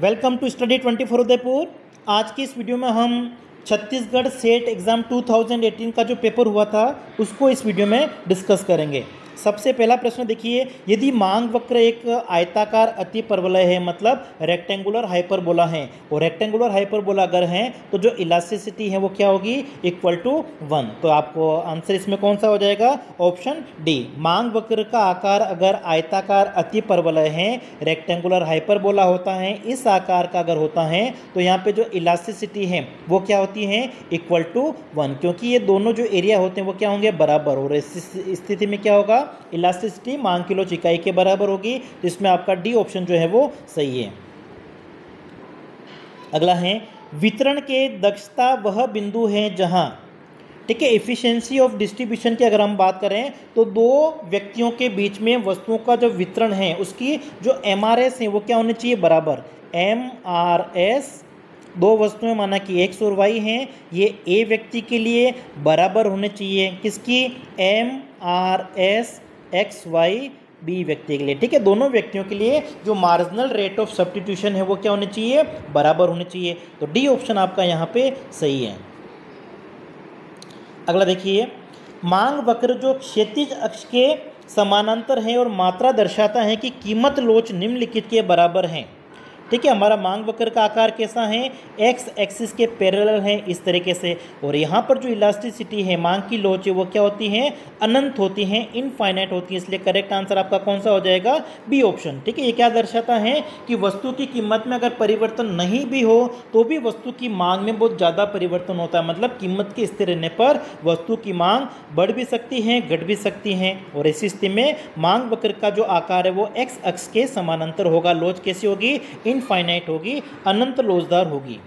Welcome to study 24 Udaipur. आज की इस वीडियो में हम छत्तीसगढ़ सेट एग्ज़ाम 2018 का जो पेपर हुआ था, उसको इस वीडियो में डिस्कस करेंगे। सबसे पहला प्रश्न देखिए, यदि मांग वक्र एक आयताकार अति परवलय है मतलब रेक्टेंगुलर हाइपरबोला है, और रेक्टेंगुलर हाइपरबोला अगर है तो जो इलास्टिसिटी है वो क्या होगी? इक्वल टू वन तो आपको आंसर इसमें कौन सा हो जाएगा? ऑप्शन डी मांग वक्र का आकार अगर आयताकार अति परवलय है रेक्टेंगुलर हाइपरबोला होता है, इस आकार का अगर होता है तो यहाँ पे जो इलास्टिसिटी है, वो क्या होती है? इक्वल टू वन क्योंकि ये दोनों जो एरिया होते हैं, वो क्या होंगे? बराबर. और इस स्थिति में क्या होगा? इलास्टिसिटी मांग किलो चिकाई के बराबर होगी तो इसमें आपका डी ऑप्शन जो है वो सही है। अगला है, वितरण के दक्षता वह बिंदु है जहाँ, ठीक है एफिशिएंसी ऑफ़ डिस्ट्रीब्यूशन की अगर हम बात करें तो दो व्यक्तियों के बीच में वस्तुओं का जो वितरण है, उसकी जो एम है, वो क्या होनी चाहिए? बराबर। एम आर एस दो वस्तुएँ माना कि एक्स और वाई हैं, ये ए व्यक्ति के लिए बराबर होने चाहिए। किसकी? M R S X, Y, B व्यक्ति के लिए। ठीक है, दोनों व्यक्तियों के लिए जो मार्जिनल रेट ऑफ़ सब्सटीट्यूशन है वो क्या होने चाहिए? बराबर होने चाहिए। तो डी ऑप्शन आपका यहाँ पे सही है। अगला देखिए, मांग वक्र जो क्षेत्रीय अक्ष के समानांतर है और मात्रा दर्शाता है कि कीमत लोच निम्नलिखित के बराबर हैं। ठीक है, हमारा मांग वक्र का आकार कैसा है? एक्स एक्सिस के पैरेलल है इस तरीके से। और यहाँ पर जो इलास्टिसिटी है, मांग की लोच है, वो क्या होती है? अनंत होती है इनफाइनाइट होती है, इसलिए करेक्ट आंसर आपका कौन सा हो जाएगा? बी ऑप्शन ठीक है, ये क्या दर्शाता है कि वस्तु की कीमत में अगर परिवर्तन नहीं भी हो तो भी वस्तु की मांग में बहुत ज़्यादा परिवर्तन होता है। मतलब कीमत के स्थिर रहने पर वस्तु की मांग बढ़ भी सकती है, घट भी सकती है। और इसी स्थिति में मांग वक्र का जो आकार है, वो एक्स अक्ष के समानांतर होगा। लोच कैसी होगी? इनफाइनाइट होगी, अनंत लोजदार होगी।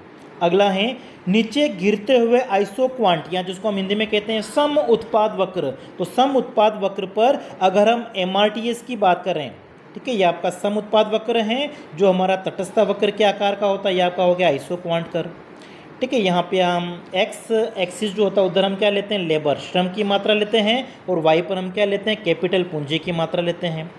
अगला है, नीचे गिरते हुए आइसो क्वांट या जिसको हम हिंदी में कहते हैं सम उत्पाद वक्र। तो सम उत्पाद वक्र पर अगर हम एमआरटीएस की बात करें, ठीक है, ये आपका सम उत्पाद वक्र है, जो हमारा तटस्था वक्र के आकार का होता है, ये आपका हो गया आइसो क्वांट कर। ठीक है, यहाँ पे हम एक्स एक्सिस जो होता है, उधर हम क्या लेते हैं? लेबर श्रम की मात्रा लेते हैं और वाई पर हम क्या लेते हैं? कैपिटल पूंजी की मात्रा लेते हैं।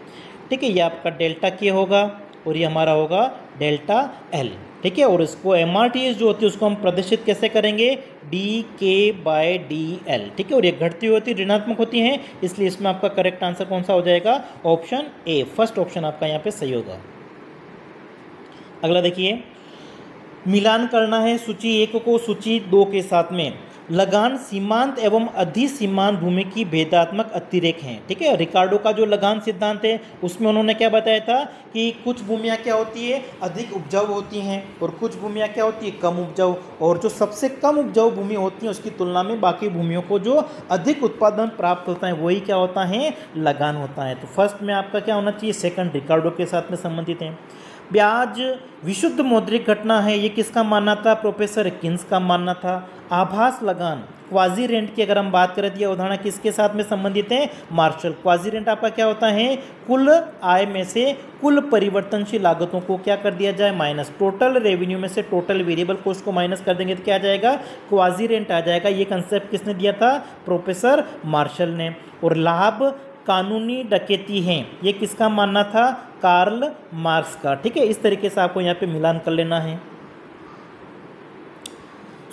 ठीक है, ये आपका डेल्टा के होगा। और ये हमारा होगा डेल्टा एल। ठीक है, और इसको एमआरटीएस जो होती है, उसको हम प्रदर्शित कैसे करेंगे? डी के बाय डी एल ठीक है, और ये घटती होती है ऋणात्मक होती हैं, इसलिए इसमें आपका करेक्ट आंसर कौन सा हो जाएगा? ऑप्शन ए फ़र्स्ट ऑप्शन आपका यहाँ पे सही होगा। अगला देखिए, मिलान करना है सूची एक को, सूची दो के साथ में। लगान सीमांत एवं अधिसीमांत भूमि की भेदात्मक अतिरेक हैं। ठीक है? रिकार्डो का जो लगान सिद्धांत है, उसमें उन्होंने क्या बताया था कि कुछ भूमियाँ क्या होती है? अधिक उपजाऊ होती हैं और कुछ भूमियाँ क्या होती है? कम उपजाऊ। और जो सबसे कम उपजाऊ भूमि होती है, उसकी तुलना में बाकी भूमियों को जो अधिक उत्पादन प्राप्त होता है, वही क्या होता है? लगान होता है। तो फ़र्स्ट में आपका क्या होना चाहिए? सेकंड, रिकार्डो के साथ में संबंधित है। ब्याज, विशुद्ध मौद्रिक घटना है, ये किसका मानना था? प्रोफेसर किन्स का मानना था। आभास लगान क्वाजी रेंट की अगर हम बात करें तो ये उदाहरण किसके साथ में संबंधित है? मार्शल क्वाजी रेंट आपका क्या होता है? कुल आय में से कुल परिवर्तनशील लागतों को क्या कर दिया जाए? माइनस टोटल रेवेन्यू में से टोटल वेरिएबल कॉस्ट को माइनस कर देंगे तो क्या आ जाएगा? क्वाजी रेंट आ जाएगा। ये कंसेप्ट किसने दिया था? प्रोफेसर मार्शल ने। और लाभ कानूनी डकैती हैं। ये किसका मानना था? कार्ल मार्क्स का। ठीक है, इस तरीके से आपको यहाँ पे मिलान कर लेना है।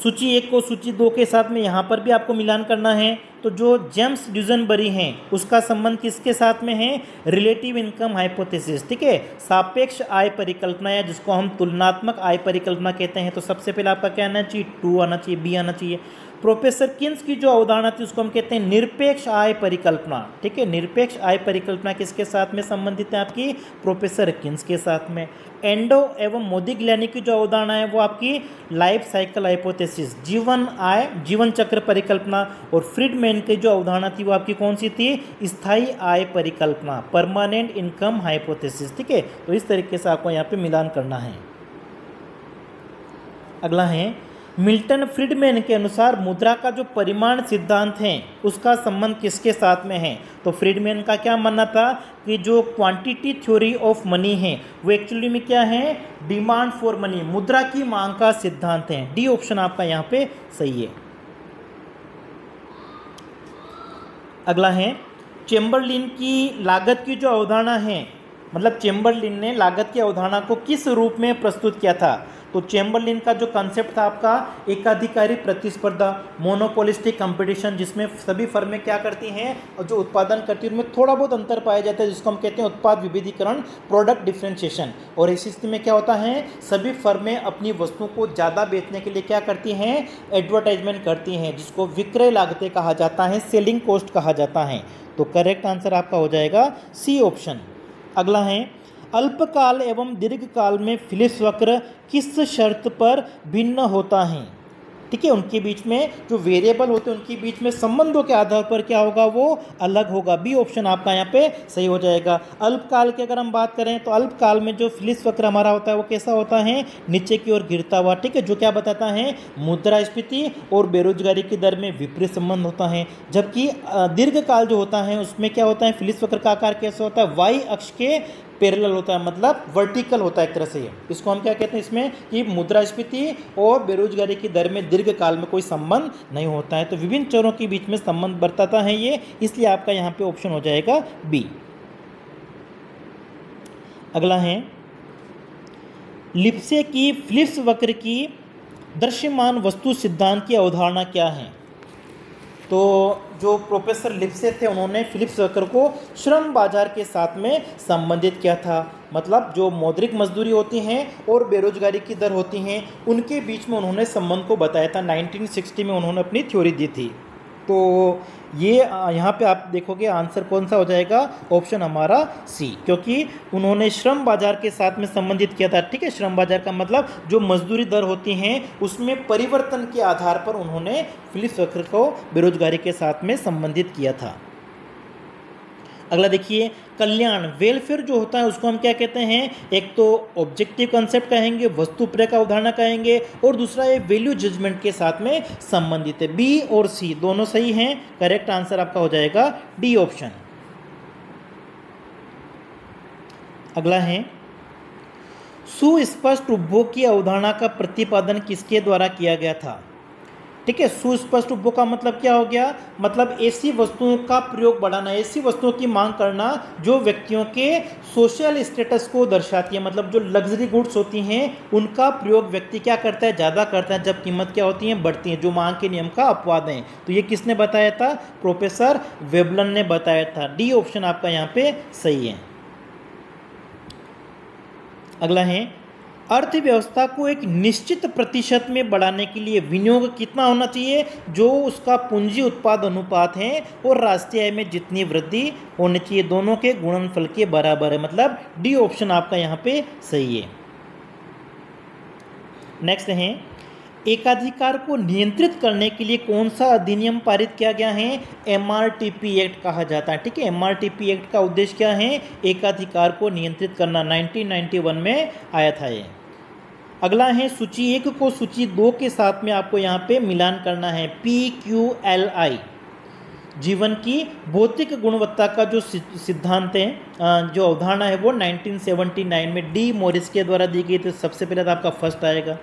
सूची एक को सूची दो के साथ में यहाँ पर भी आपको मिलान करना है। तो जो जेम्स ड्यूजनबरी हैं, उसका संबंध किसके साथ में है? रिलेटिव इनकम हाइपोथेसिस ठीक है? सापेक्ष आय परिकल्पना या जिसको हम तुलनात्मक आय परिकल्पना कहते हैं तो सबसे पहले आपका क्या आना चाहिए? टू आना चाहिए बी आना चाहिए। प्रोफेसर किन्स की जो अवधारणा थी, उसको हम कहते हैं निरपेक्ष आय परिकल्पना। ठीक है, निरपेक्ष आय परिकल्पना किसके साथ में संबंधित है आपकी? प्रोफेसर किन्स के साथ में। एंडो एवं मोदिग्लैनी की जो अवधारणा है, वो आपकी लाइफ साइकिल हाइपोथेसिस, जीवन आय, जीवन चक्र परिकल्पना और फ्रीडमैन की जो अवधारणा थी, वो आपकी कौन सी थी? स्थायी आय परिकल्पना, परमानेंट इनकम हाइपोथेसिस। ठीक है तो इस तरीके से आपको यहाँ पे मिलान करना है। अगला है मिल्टन फ्रीडमैन के अनुसार मुद्रा का जो परिमाण सिद्धांत है, उसका संबंध किसके साथ में है? तो फ्रीडमैन का क्या मानना था कि जो क्वांटिटी थ्योरी ऑफ़ मनी है, वो एक्चुअली में क्या है? डिमांड फॉर मनी मुद्रा की मांग का सिद्धांत है। डी ऑप्शन आपका यहाँ पे सही है। अगला है, चेम्बरलिन की लागत की जो अवधारणा है मतलब चेम्बरलिन ने लागत की अवधारणा को किस रूप में प्रस्तुत किया था? तो चेम्बरलिन का जो कंसेप्ट था आपका, एकाधिकारी प्रतिस्पर्धा मोनोपोलिस्टिक कंपटीशन जिसमें सभी फर्में क्या करती हैं और जो उत्पादन करती हैं, उनमें थोड़ा बहुत अंतर पाया जाता है, जिसको हम कहते हैं उत्पाद विविधीकरण प्रोडक्ट डिफ्रेंशिएशन और इस स्थिति में क्या होता है, सभी फर्में अपनी वस्तुओं को ज़्यादा बेचने के लिए क्या करती हैं एडवर्टाइजमेंट करती हैं, जिसको विक्रय लागतें कहा जाता है सेलिंग कॉस्ट कहा जाता है. तो करेक्ट आंसर आपका हो जाएगा सी ऑप्शन अगला है अल्पकाल एवं दीर्घकाल में फिलिप्स वक्र किस शर्त पर भिन्न होता है? ठीक है, उनके बीच में जो वेरिएबल होते हैं, उनके बीच में संबंधों के आधार पर क्या होगा, वो अलग होगा। बी ऑप्शन आपका यहाँ पे सही हो जाएगा। अल्पकाल की अगर हम बात करें तो अल्पकाल में जो फिलिस वक्र हमारा होता है, वो कैसा होता है? नीचे की ओर गिरता हुआ। ठीक है, जो क्या बताता है मुद्रास्फीति और बेरोजगारी की दर में विपरीत संबंध होता है। जबकि दीर्घकाल जो होता है, उसमें क्या होता है? फिलिस वक्र का आकार कैसा होता है? वाई अक्ष के पैरेलल होता है मतलब वर्टिकल होता है एक तरह से ये। इसको हम क्या कहते हैं इसमें कि मुद्रास्फीति और बेरोजगारी की दर में दीर्घ काल में कोई संबंध नहीं होता है। तो विभिन्न चरों के बीच में संबंध बरताता है ये, इसलिए आपका यहाँ पे ऑप्शन हो जाएगा बी अगला है लिप्से की फ्लिप्स वक्र की दृश्यमान वस्तु सिद्धांत की अवधारणा क्या है? तो जो प्रोफेसर लिप्से थे, उन्होंने फिलिप्स वर्कर को श्रम बाज़ार के साथ में संबंधित किया था। मतलब जो मौद्रिक मजदूरी होती हैं और बेरोजगारी की दर होती हैं, उनके बीच में उन्होंने संबंध को बताया था। 1960 में उन्होंने अपनी थ्योरी दी थी। तो ये यहाँ पे आप देखोगे आंसर कौन सा हो जाएगा? ऑप्शन हमारा सी, क्योंकि उन्होंने श्रम बाज़ार के साथ में संबंधित किया था। ठीक है? श्रम बाज़ार का मतलब जो मजदूरी दर होती हैं, उसमें परिवर्तन के आधार पर उन्होंने फिलिप्स वक्र को बेरोजगारी के साथ में संबंधित किया था। अगला देखिए, कल्याण। वेलफेयर जो होता है, उसको हम क्या कहते हैं? एक तो ऑब्जेक्टिव कंसेप्ट कहेंगे, वस्तु प्रय का उदाहरण कहेंगे, और दूसरा ये वैल्यू जजमेंट के साथ में संबंधित है। बी और सी दोनों सही हैं? करेक्ट आंसर आपका हो जाएगा डी ऑप्शन अगला है, सुस्पष्ट उपभोग की अवधारणा का प्रतिपादन किसके द्वारा किया गया था? ठीक है, सुस्पष्ट उपभोग का मतलब क्या हो गया? मतलब ऐसी वस्तुओं का प्रयोग बढ़ाना, ऐसी वस्तुओं की मांग करना जो व्यक्तियों के सोशल स्टेटस को दर्शाती है। मतलब जो लग्जरी गुड्स होती हैं, उनका प्रयोग व्यक्ति क्या करता है? ज़्यादा करता है, जब कीमत क्या होती है? बढ़ती है, जो मांग के नियम का अपवाद है। तो ये किसने बताया था? प्रोफेसर वेबलन ने बताया था। डी ऑप्शन आपका यहाँ पे सही है। अगला है अर्थव्यवस्था को एक निश्चित प्रतिशत में बढ़ाने के लिए विनियोग कितना होना चाहिए, जो उसका पूंजी उत्पाद अनुपात है और राष्ट्रीय आय में जितनी वृद्धि होनी चाहिए, दोनों के गुणनफल के बराबर है। मतलब डी ऑप्शन आपका यहाँ पे सही है। नेक्स्ट है, एकाधिकार को नियंत्रित करने के लिए कौन सा अधिनियम पारित किया गया है? एमआरटीपी एक्ट कहा जाता है, ठीक है? एमआरटीपी एक्ट का उद्देश्य क्या है? एकाधिकार को नियंत्रित करना 1991 में आया था ये। अगला है सूची एक को सूची दो के साथ में आपको यहाँ पे मिलान करना है पी क्यू एल आई जीवन की भौतिक गुणवत्ता का जो सिद्धांत है जो अवधारणा है वो 1979 में डी मोरिस के द्वारा दी गई तो सबसे पहले तो आपका फ़र्स्ट आएगा।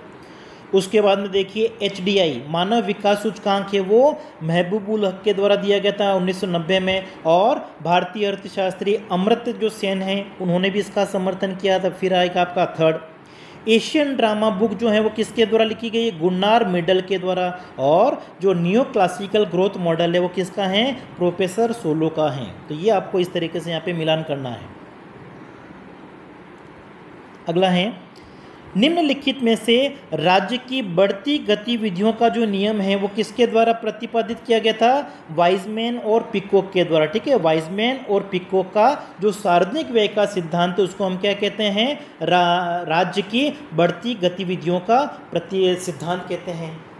उसके बाद में देखिए, एच डी आई, मानव विकास सूचकांक है वो महबूबुल हक के द्वारा दिया गया था 1990 में, और भारतीय अर्थशास्त्री अमृत जो सेन हैं, उन्होंने भी इसका समर्थन किया था, फिर आएगा आपका थर्ड एशियन ड्रामा बुक जो है वो किसके द्वारा लिखी गई है? गुन्नार मिडल के द्वारा। और जो न्यू क्लासिकल ग्रोथ मॉडल है वो किसका है? प्रोफेसर सोलो का है। तो ये आपको इस तरीके से यहाँ पे मिलान करना है। अगला है निम्नलिखित में से राज्य की बढ़ती गतिविधियों का जो नियम है वो किसके द्वारा प्रतिपादित किया गया था? वाइजमैन और पिकोक के द्वारा ठीक है? वाइजमैन और पिकोक का जो सार्वजनिक व्यय का सिद्धांत उसको हम क्या कहते हैं? रा, राज्य की बढ़ती गतिविधियों का प्रति सिद्धांत कहते हैं।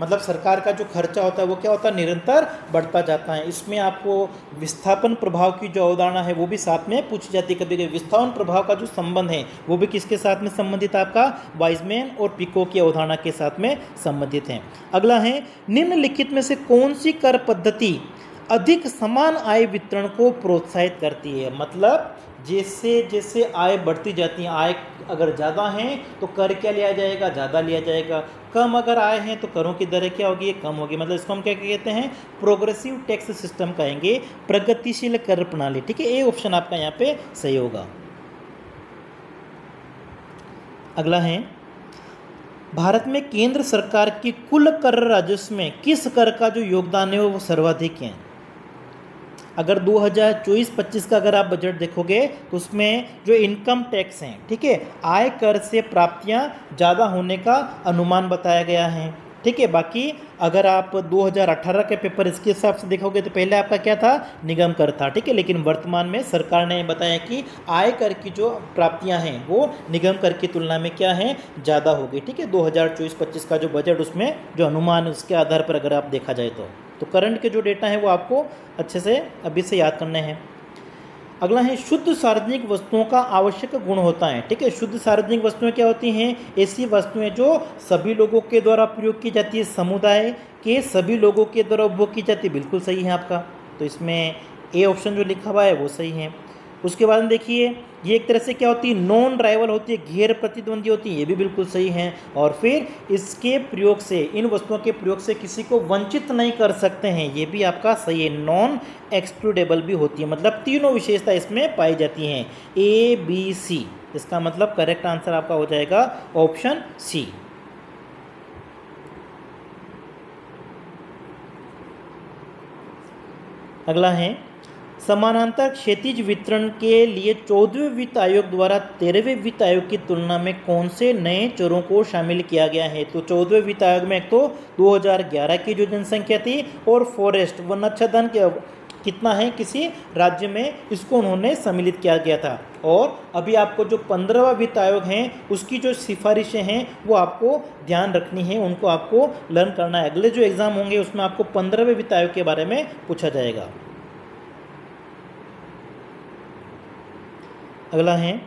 मतलब सरकार का जो खर्चा होता है, वो क्या होता है? निरंतर बढ़ता जाता है। इसमें आपको विस्थापन प्रभाव की जो अवधारणा है, वो भी साथ में पूछी जाती है। कभी कभी विस्थापन प्रभाव का जो संबंध है, वो भी किसके साथ में संबंधित आपका? वाइजमैन और पिको की अवधारणा के साथ में संबंधित है। अगला है, निम्नलिखित में से कौन सी कर पद्धति अधिक समान आय वितरण को प्रोत्साहित करती है? मतलब जैसे जैसे आय बढ़ती जाती है, आय अगर ज़्यादा हैं तो कर क्या लिया जाएगा? ज़्यादा लिया जाएगा। कम अगर आय हैं तो करों की दरें क्या होगी? कम होगी। मतलब इसको हम क्या कहते हैं? प्रोग्रेसिव टैक्स सिस्टम कहेंगे। प्रगतिशील कर प्रणाली। ठीक है, ये ऑप्शन आपका यहाँ पे सही होगा। अगला है, भारत में केंद्र सरकार की कुल कर राजस्व में किस कर का जो योगदान है वो सर्वाधिक है? अगर 2024-25 का अगर आप बजट देखोगे तो उसमें जो इनकम टैक्स हैं, ठीक है आय कर से प्राप्तियाँ ज़्यादा होने का अनुमान बताया गया है। ठीक है, बाकी अगर आप 2018 के पेपर इसके हिसाब से देखोगे तो पहले आपका क्या था? निगम कर था, ठीक है, लेकिन वर्तमान में सरकार ने बताया कि आय कर की जो प्राप्तियाँ हैं, वो निगम कर की तुलना में क्या है? ज़्यादा होगी, ठीक है 2024-25 का जो बजट उसमें जो अनुमान उसके आधार पर अगर आप देखा जाए तो। तो करंट के जो डेटा हैं, वो आपको अच्छे से अभी से याद करने हैं। अगला है, शुद्ध सार्वजनिक वस्तुओं का आवश्यक गुण होता है। ठीक है, शुद्ध सार्वजनिक वस्तुएँ क्या होती हैं? ऐसी वस्तुएँ जो सभी लोगों के द्वारा प्रयोग की जाती है, समुदाय के सभी लोगों के द्वारा उपभोग की जाती है। बिल्कुल सही है आपका। तो इसमें ए ऑप्शन जो लिखा हुआ है, वो सही है। उसके बाद देखिए ये एक तरह से क्या होती है नॉन राइवल होती है घेर प्रतिद्वंदी होती है, ये भी बिल्कुल सही है। और फिर इसके प्रयोग से, इन वस्तुओं के प्रयोग से किसी को वंचित नहीं कर सकते हैं, ये भी आपका सही है। नॉन एक्सक्लूडेबल भी होती है मतलब तीनों विशेषता इसमें पाई जाती हैं। ए बी सी इसका मतलब करेक्ट आंसर आपका हो जाएगा ऑप्शन सी अगला है समानांतर क्षैतिज वितरण के लिए चौदहवें वित्त आयोग द्वारा तेरहवें वित्त आयोग की तुलना में कौन से नए चरों को शामिल किया गया है? तो चौदहवें वित्त आयोग में एक तो 2011 की जो जनसंख्या थी और फॉरेस्ट व वनाच्छादन के कितना है? किसी राज्य में इसको उन्होंने सम्मिलित किया गया था। और अभी आपको जो पंद्रहवा वित्त आयोग हैं, उसकी जो सिफारिशें हैं, वो आपको ध्यान रखनी है, उनको आपको लर्न करना है। अगले जो एग्ज़ाम होंगे, उसमें आपको पंद्रहवें वित्त आयोग के बारे में पूछा जाएगा। अगला है,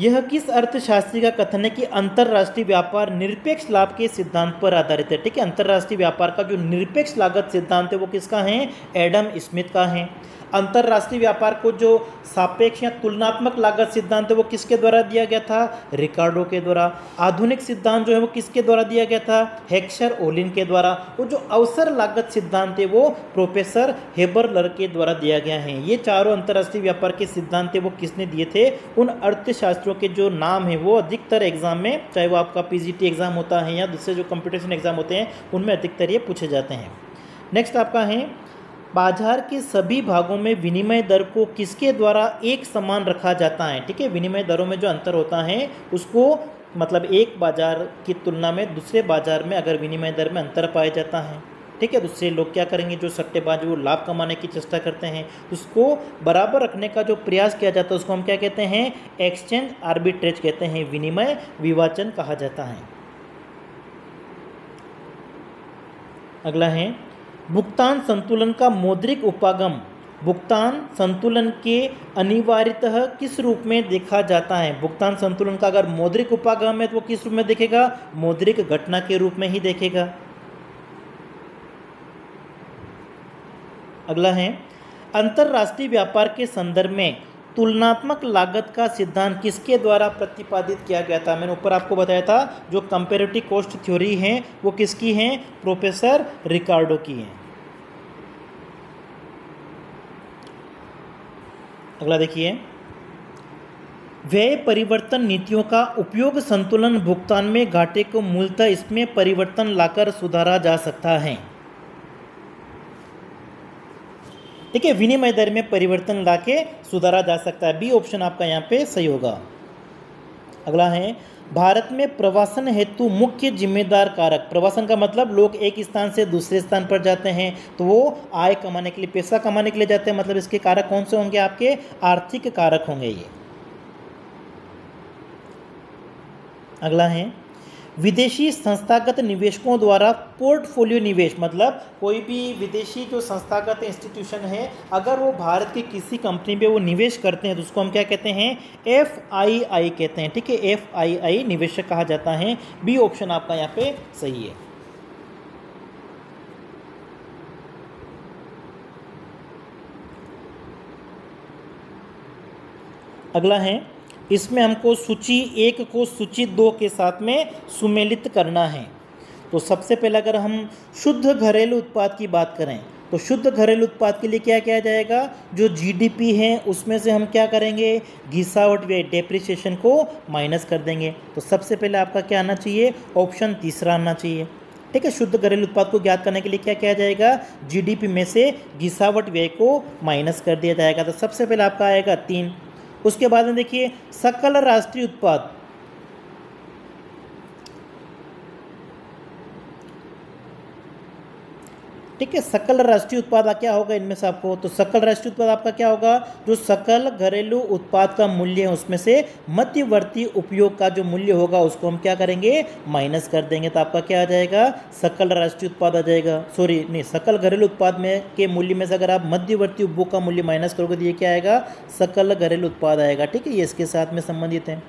यह किस अर्थशास्त्री का कथन है कि अंतर्राष्ट्रीय व्यापार निरपेक्ष लाभ के सिद्धांत पर आधारित है? ठीक है, अंतर्राष्ट्रीय व्यापार का जो निरपेक्ष लागत सिद्धांत है वो किसका है? एडम स्मिथ का है। अंतर्राष्ट्रीय व्यापार को जो सापेक्ष या तुलनात्मक लागत सिद्धांत है, वो किसके द्वारा दिया गया था? रिकार्डो के द्वारा। आधुनिक सिद्धांत जो है, वो किसके द्वारा दिया गया था? हेक्सर ओलिन के द्वारा। वो जो अवसर लागत सिद्धांत है, वो प्रोफेसर हेबरलर के द्वारा दिया गया है। ये चारों अंतर्राष्ट्रीय व्यापार के सिद्धांत वो किसने दिए थे? उन अर्थशास्त्रों के जो नाम है, वो अधिकतर एग्ज़ाम में, चाहे वो आपका पीजीटी एग्ज़ाम होता है या दूसरे जो कंपटीशन एग्ज़ाम होते हैं, उनमें अधिकतर ये पूछे जाते हैं। नेक्स्ट आपका है बाज़ार के सभी भागों में विनिमय दर को किसके द्वारा एक समान रखा जाता है? ठीक है, विनिमय दरों में जो अंतर होता है, उसको मतलब एक बाज़ार की तुलना में दूसरे बाज़ार में अगर विनिमय दर में अंतर पाया जाता है, ठीक है तो उससे लोग क्या करेंगे? जो सट्टेबाज वो लाभ कमाने की चेष्टा करते हैं। उसको बराबर रखने का जो प्रयास किया जाता है, उसको हम क्या कहते हैं? एक्सचेंज आर्बिट्रेज कहते हैं, विनिमय विवाचन कहा जाता है। अगला है भुगतान संतुलन का मौद्रिक उपागम। भुगतान संतुलन के अनिवार्यतः किस रूप में देखा जाता है? भुगतान संतुलन का अगर मौद्रिक उपागम है तो वो किस रूप में देखेगा? मौद्रिक घटना के रूप में ही देखेगा। अगला है, अंतर्राष्ट्रीय व्यापार के संदर्भ में तुलनात्मक लागत का सिद्धांत किसके द्वारा प्रतिपादित किया गया था? मैंने ऊपर आपको बताया था, जो कंपेरेटिव कॉस्ट थ्योरी है, वो किसकी है? प्रोफेसर रिकार्डो की है। अगला देखिए। व्यय परिवर्तन नीतियों का उपयोग संतुलन भुगतान में घाटे को मूलतः इसमें परिवर्तन लाकर सुधारा जा सकता है। ठीक है विनिमय दर में परिवर्तन ला के सुधारा जा सकता है। बी ऑप्शन आपका यहाँ पे सही होगा। अगला है, भारत में प्रवासन हेतु मुख्य जिम्मेदार कारक। प्रवासन का मतलब लोग एक स्थान से दूसरे स्थान पर जाते हैं तो वो आय कमाने के लिए, पैसा कमाने के लिए जाते हैं। मतलब इसके कारक कौन से होंगे आपके? आर्थिक कारक होंगे ये। अगला है विदेशी संस्थागत निवेशकों द्वारा पोर्टफोलियो निवेश मतलब कोई भी विदेशी जो संस्थागत इंस्टीट्यूशन है, अगर वो भारत की किसी कंपनी में वो निवेश करते हैं तो उसको हम क्या कहते हैं? एफ़ आई आई कहते हैं, ठीक है? एफ़ आई आई निवेशक कहा जाता है। बी ऑप्शन आपका यहाँ पे सही है। अगला है इसमें हमको सूची एक को सूची दो के साथ में सुमेलित करना है। तो सबसे पहले अगर हम शुद्ध घरेलू उत्पाद की बात करें तो शुद्ध घरेलू उत्पाद के लिए क्या किया जाएगा? जो जीडीपी है, उसमें से हम क्या करेंगे? घिसावट व्यय डेप्रिसिएशन को माइनस कर देंगे। तो सबसे पहले आपका क्या आना चाहिए? ऑप्शन तीसरा आना चाहिए। ठीक है, शुद्ध घरेलू उत्पाद को ज्ञात करने के लिए क्या किया जाएगा? जीडीपी में से घिसावट व्यय को माइनस कर दिया जाएगा। तो सबसे पहले आपका आएगा तीन। उसके बाद में देखिए सकल राष्ट्रीय उत्पाद ठीक है सकल राष्ट्रीय उत्पाद क्या होगा इनमें से आपको? तो सकल राष्ट्रीय उत्पाद आपका क्या होगा? जो सकल घरेलू उत्पाद का मूल्य है, उसमें से मध्यवर्ती उपयोग का जो मूल्य होगा, उसको हम क्या करेंगे? माइनस कर देंगे तो आपका क्या आ जाएगा? सकल राष्ट्रीय उत्पाद आ जाएगा। सॉरी, नहीं, सकल घरेलू उत्पाद में के मूल्य में से अगर आप मध्यवर्ती उपभोग का मूल्य माइनस करोगे तो ये क्या आएगा? सकल घरेलू उत्पाद आएगा। ठीक है, ये इसके साथ में संबंधित है।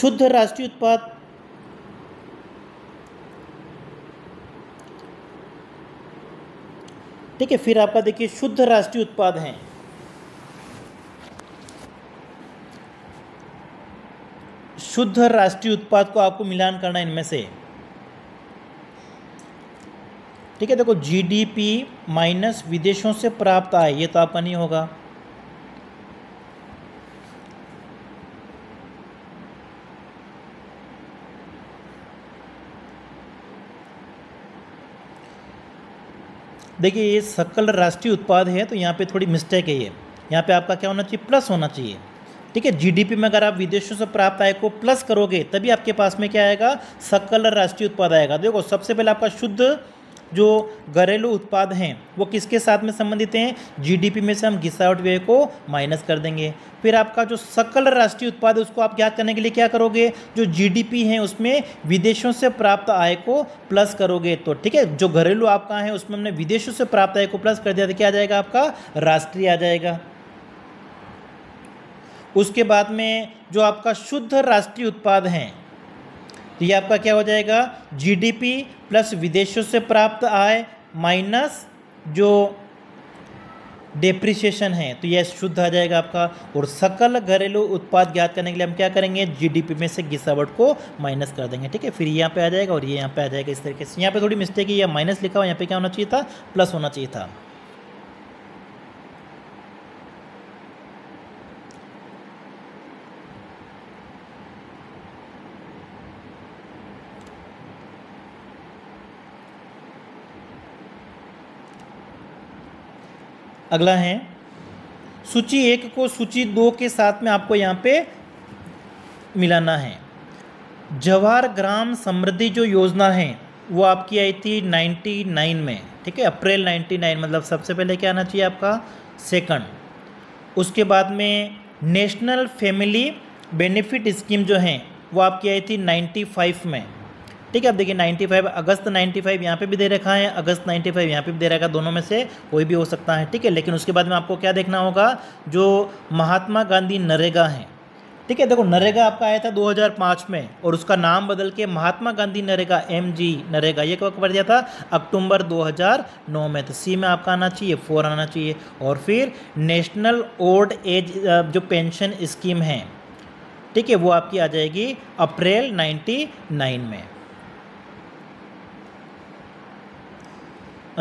शुद्ध राष्ट्रीय उत्पाद ठीक है, फिर आपका देखिए शुद्ध राष्ट्रीय उत्पाद हैं। शुद्ध राष्ट्रीय उत्पाद को आपको मिलान करना इनमें से। ठीक है, देखो जीडीपी माइनस विदेशों से प्राप्त आय, ये तो आपका नहीं होगा। देखिए, ये सकल राष्ट्रीय उत्पाद है तो यहाँ पे थोड़ी मिस्टेक है ये। यहाँ पे आपका क्या होना चाहिए? प्लस होना चाहिए। ठीक है जीडीपी में अगर आप विदेशों से प्राप्त आय को प्लस करोगे, तभी आपके पास में क्या आएगा? सकल राष्ट्रीय उत्पाद आएगा। देखो, सबसे पहले आपका शुद्ध जो घरेलू उत्पाद हैं, वो किसके साथ में संबंधित हैं? जीडीपी में से हम घिसावट व्यय को माइनस कर देंगे। फिर आपका जो सकल राष्ट्रीय उत्पाद है, उसको आप ज्ञात करने के लिए क्या करोगे? जो जीडीपी है, उसमें विदेशों से प्राप्त आय को प्लस करोगे। तो ठीक है, जो घरेलू आपका है, उसमें हमने विदेशों से प्राप्त आय को प्लस कर दिया तो क्या आ जाएगा आपका? राष्ट्रीय आ जाएगा। उसके बाद में जो आपका शुद्ध राष्ट्रीय उत्पाद हैं तो ये आपका क्या हो जाएगा? जीडीपी प्लस विदेशों से प्राप्त आय माइनस जो डेप्रिसिएशन है तो यह शुद्ध आ जाएगा आपका। और सकल घरेलू उत्पाद ज्ञात करने के लिए हम क्या करेंगे? जीडीपी में से गिसावट को माइनस कर देंगे, ठीक है? फिर यहाँ पे आ जाएगा और ये यहाँ पे आ जाएगा इस तरीके से। यहाँ पे थोड़ी मिस्टेक है, ये माइनस लिखा हुआ, यहाँ पे क्या होना चाहिए था? प्लस होना चाहिए था। अगला है, सूची एक को सूची दो के साथ में आपको यहाँ पे मिलाना है। जवाहर ग्राम समृद्धि जो योजना है, वो आपकी आई थी नाइन्टी नाइन में, ठीक है? अप्रैल नाइन्टी नाइन मतलब सबसे पहले क्या आना चाहिए आपका? सेकंड। उसके बाद में नेशनल फैमिली बेनिफिट स्कीम जो है, वो आपकी आई थी नाइन्टी फाइव में। ठीक है, अब देखिए 95 अगस्त 95 फाइव यहाँ पे भी दे रखा है, अगस्त 95 फाइव यहाँ पर भी दे रखा है, दोनों में से कोई भी हो सकता है, ठीक है, लेकिन उसके बाद में आपको क्या देखना होगा, जो महात्मा गांधी नरेगा है, ठीक है, देखो नरेगा आपका आया था 2005 में, और उसका नाम बदल के महात्मा गांधी नरेगा एम जी नरेगा, ये कब कर दिया था, अक्टूबर 2009 में तो सी में आपका आना चाहिए फोर आना चाहिए, और फिर नेशनल ओल्ड एज जो पेंशन स्कीम है, ठीक है, वो आपकी आ जाएगी अप्रैल 99 में।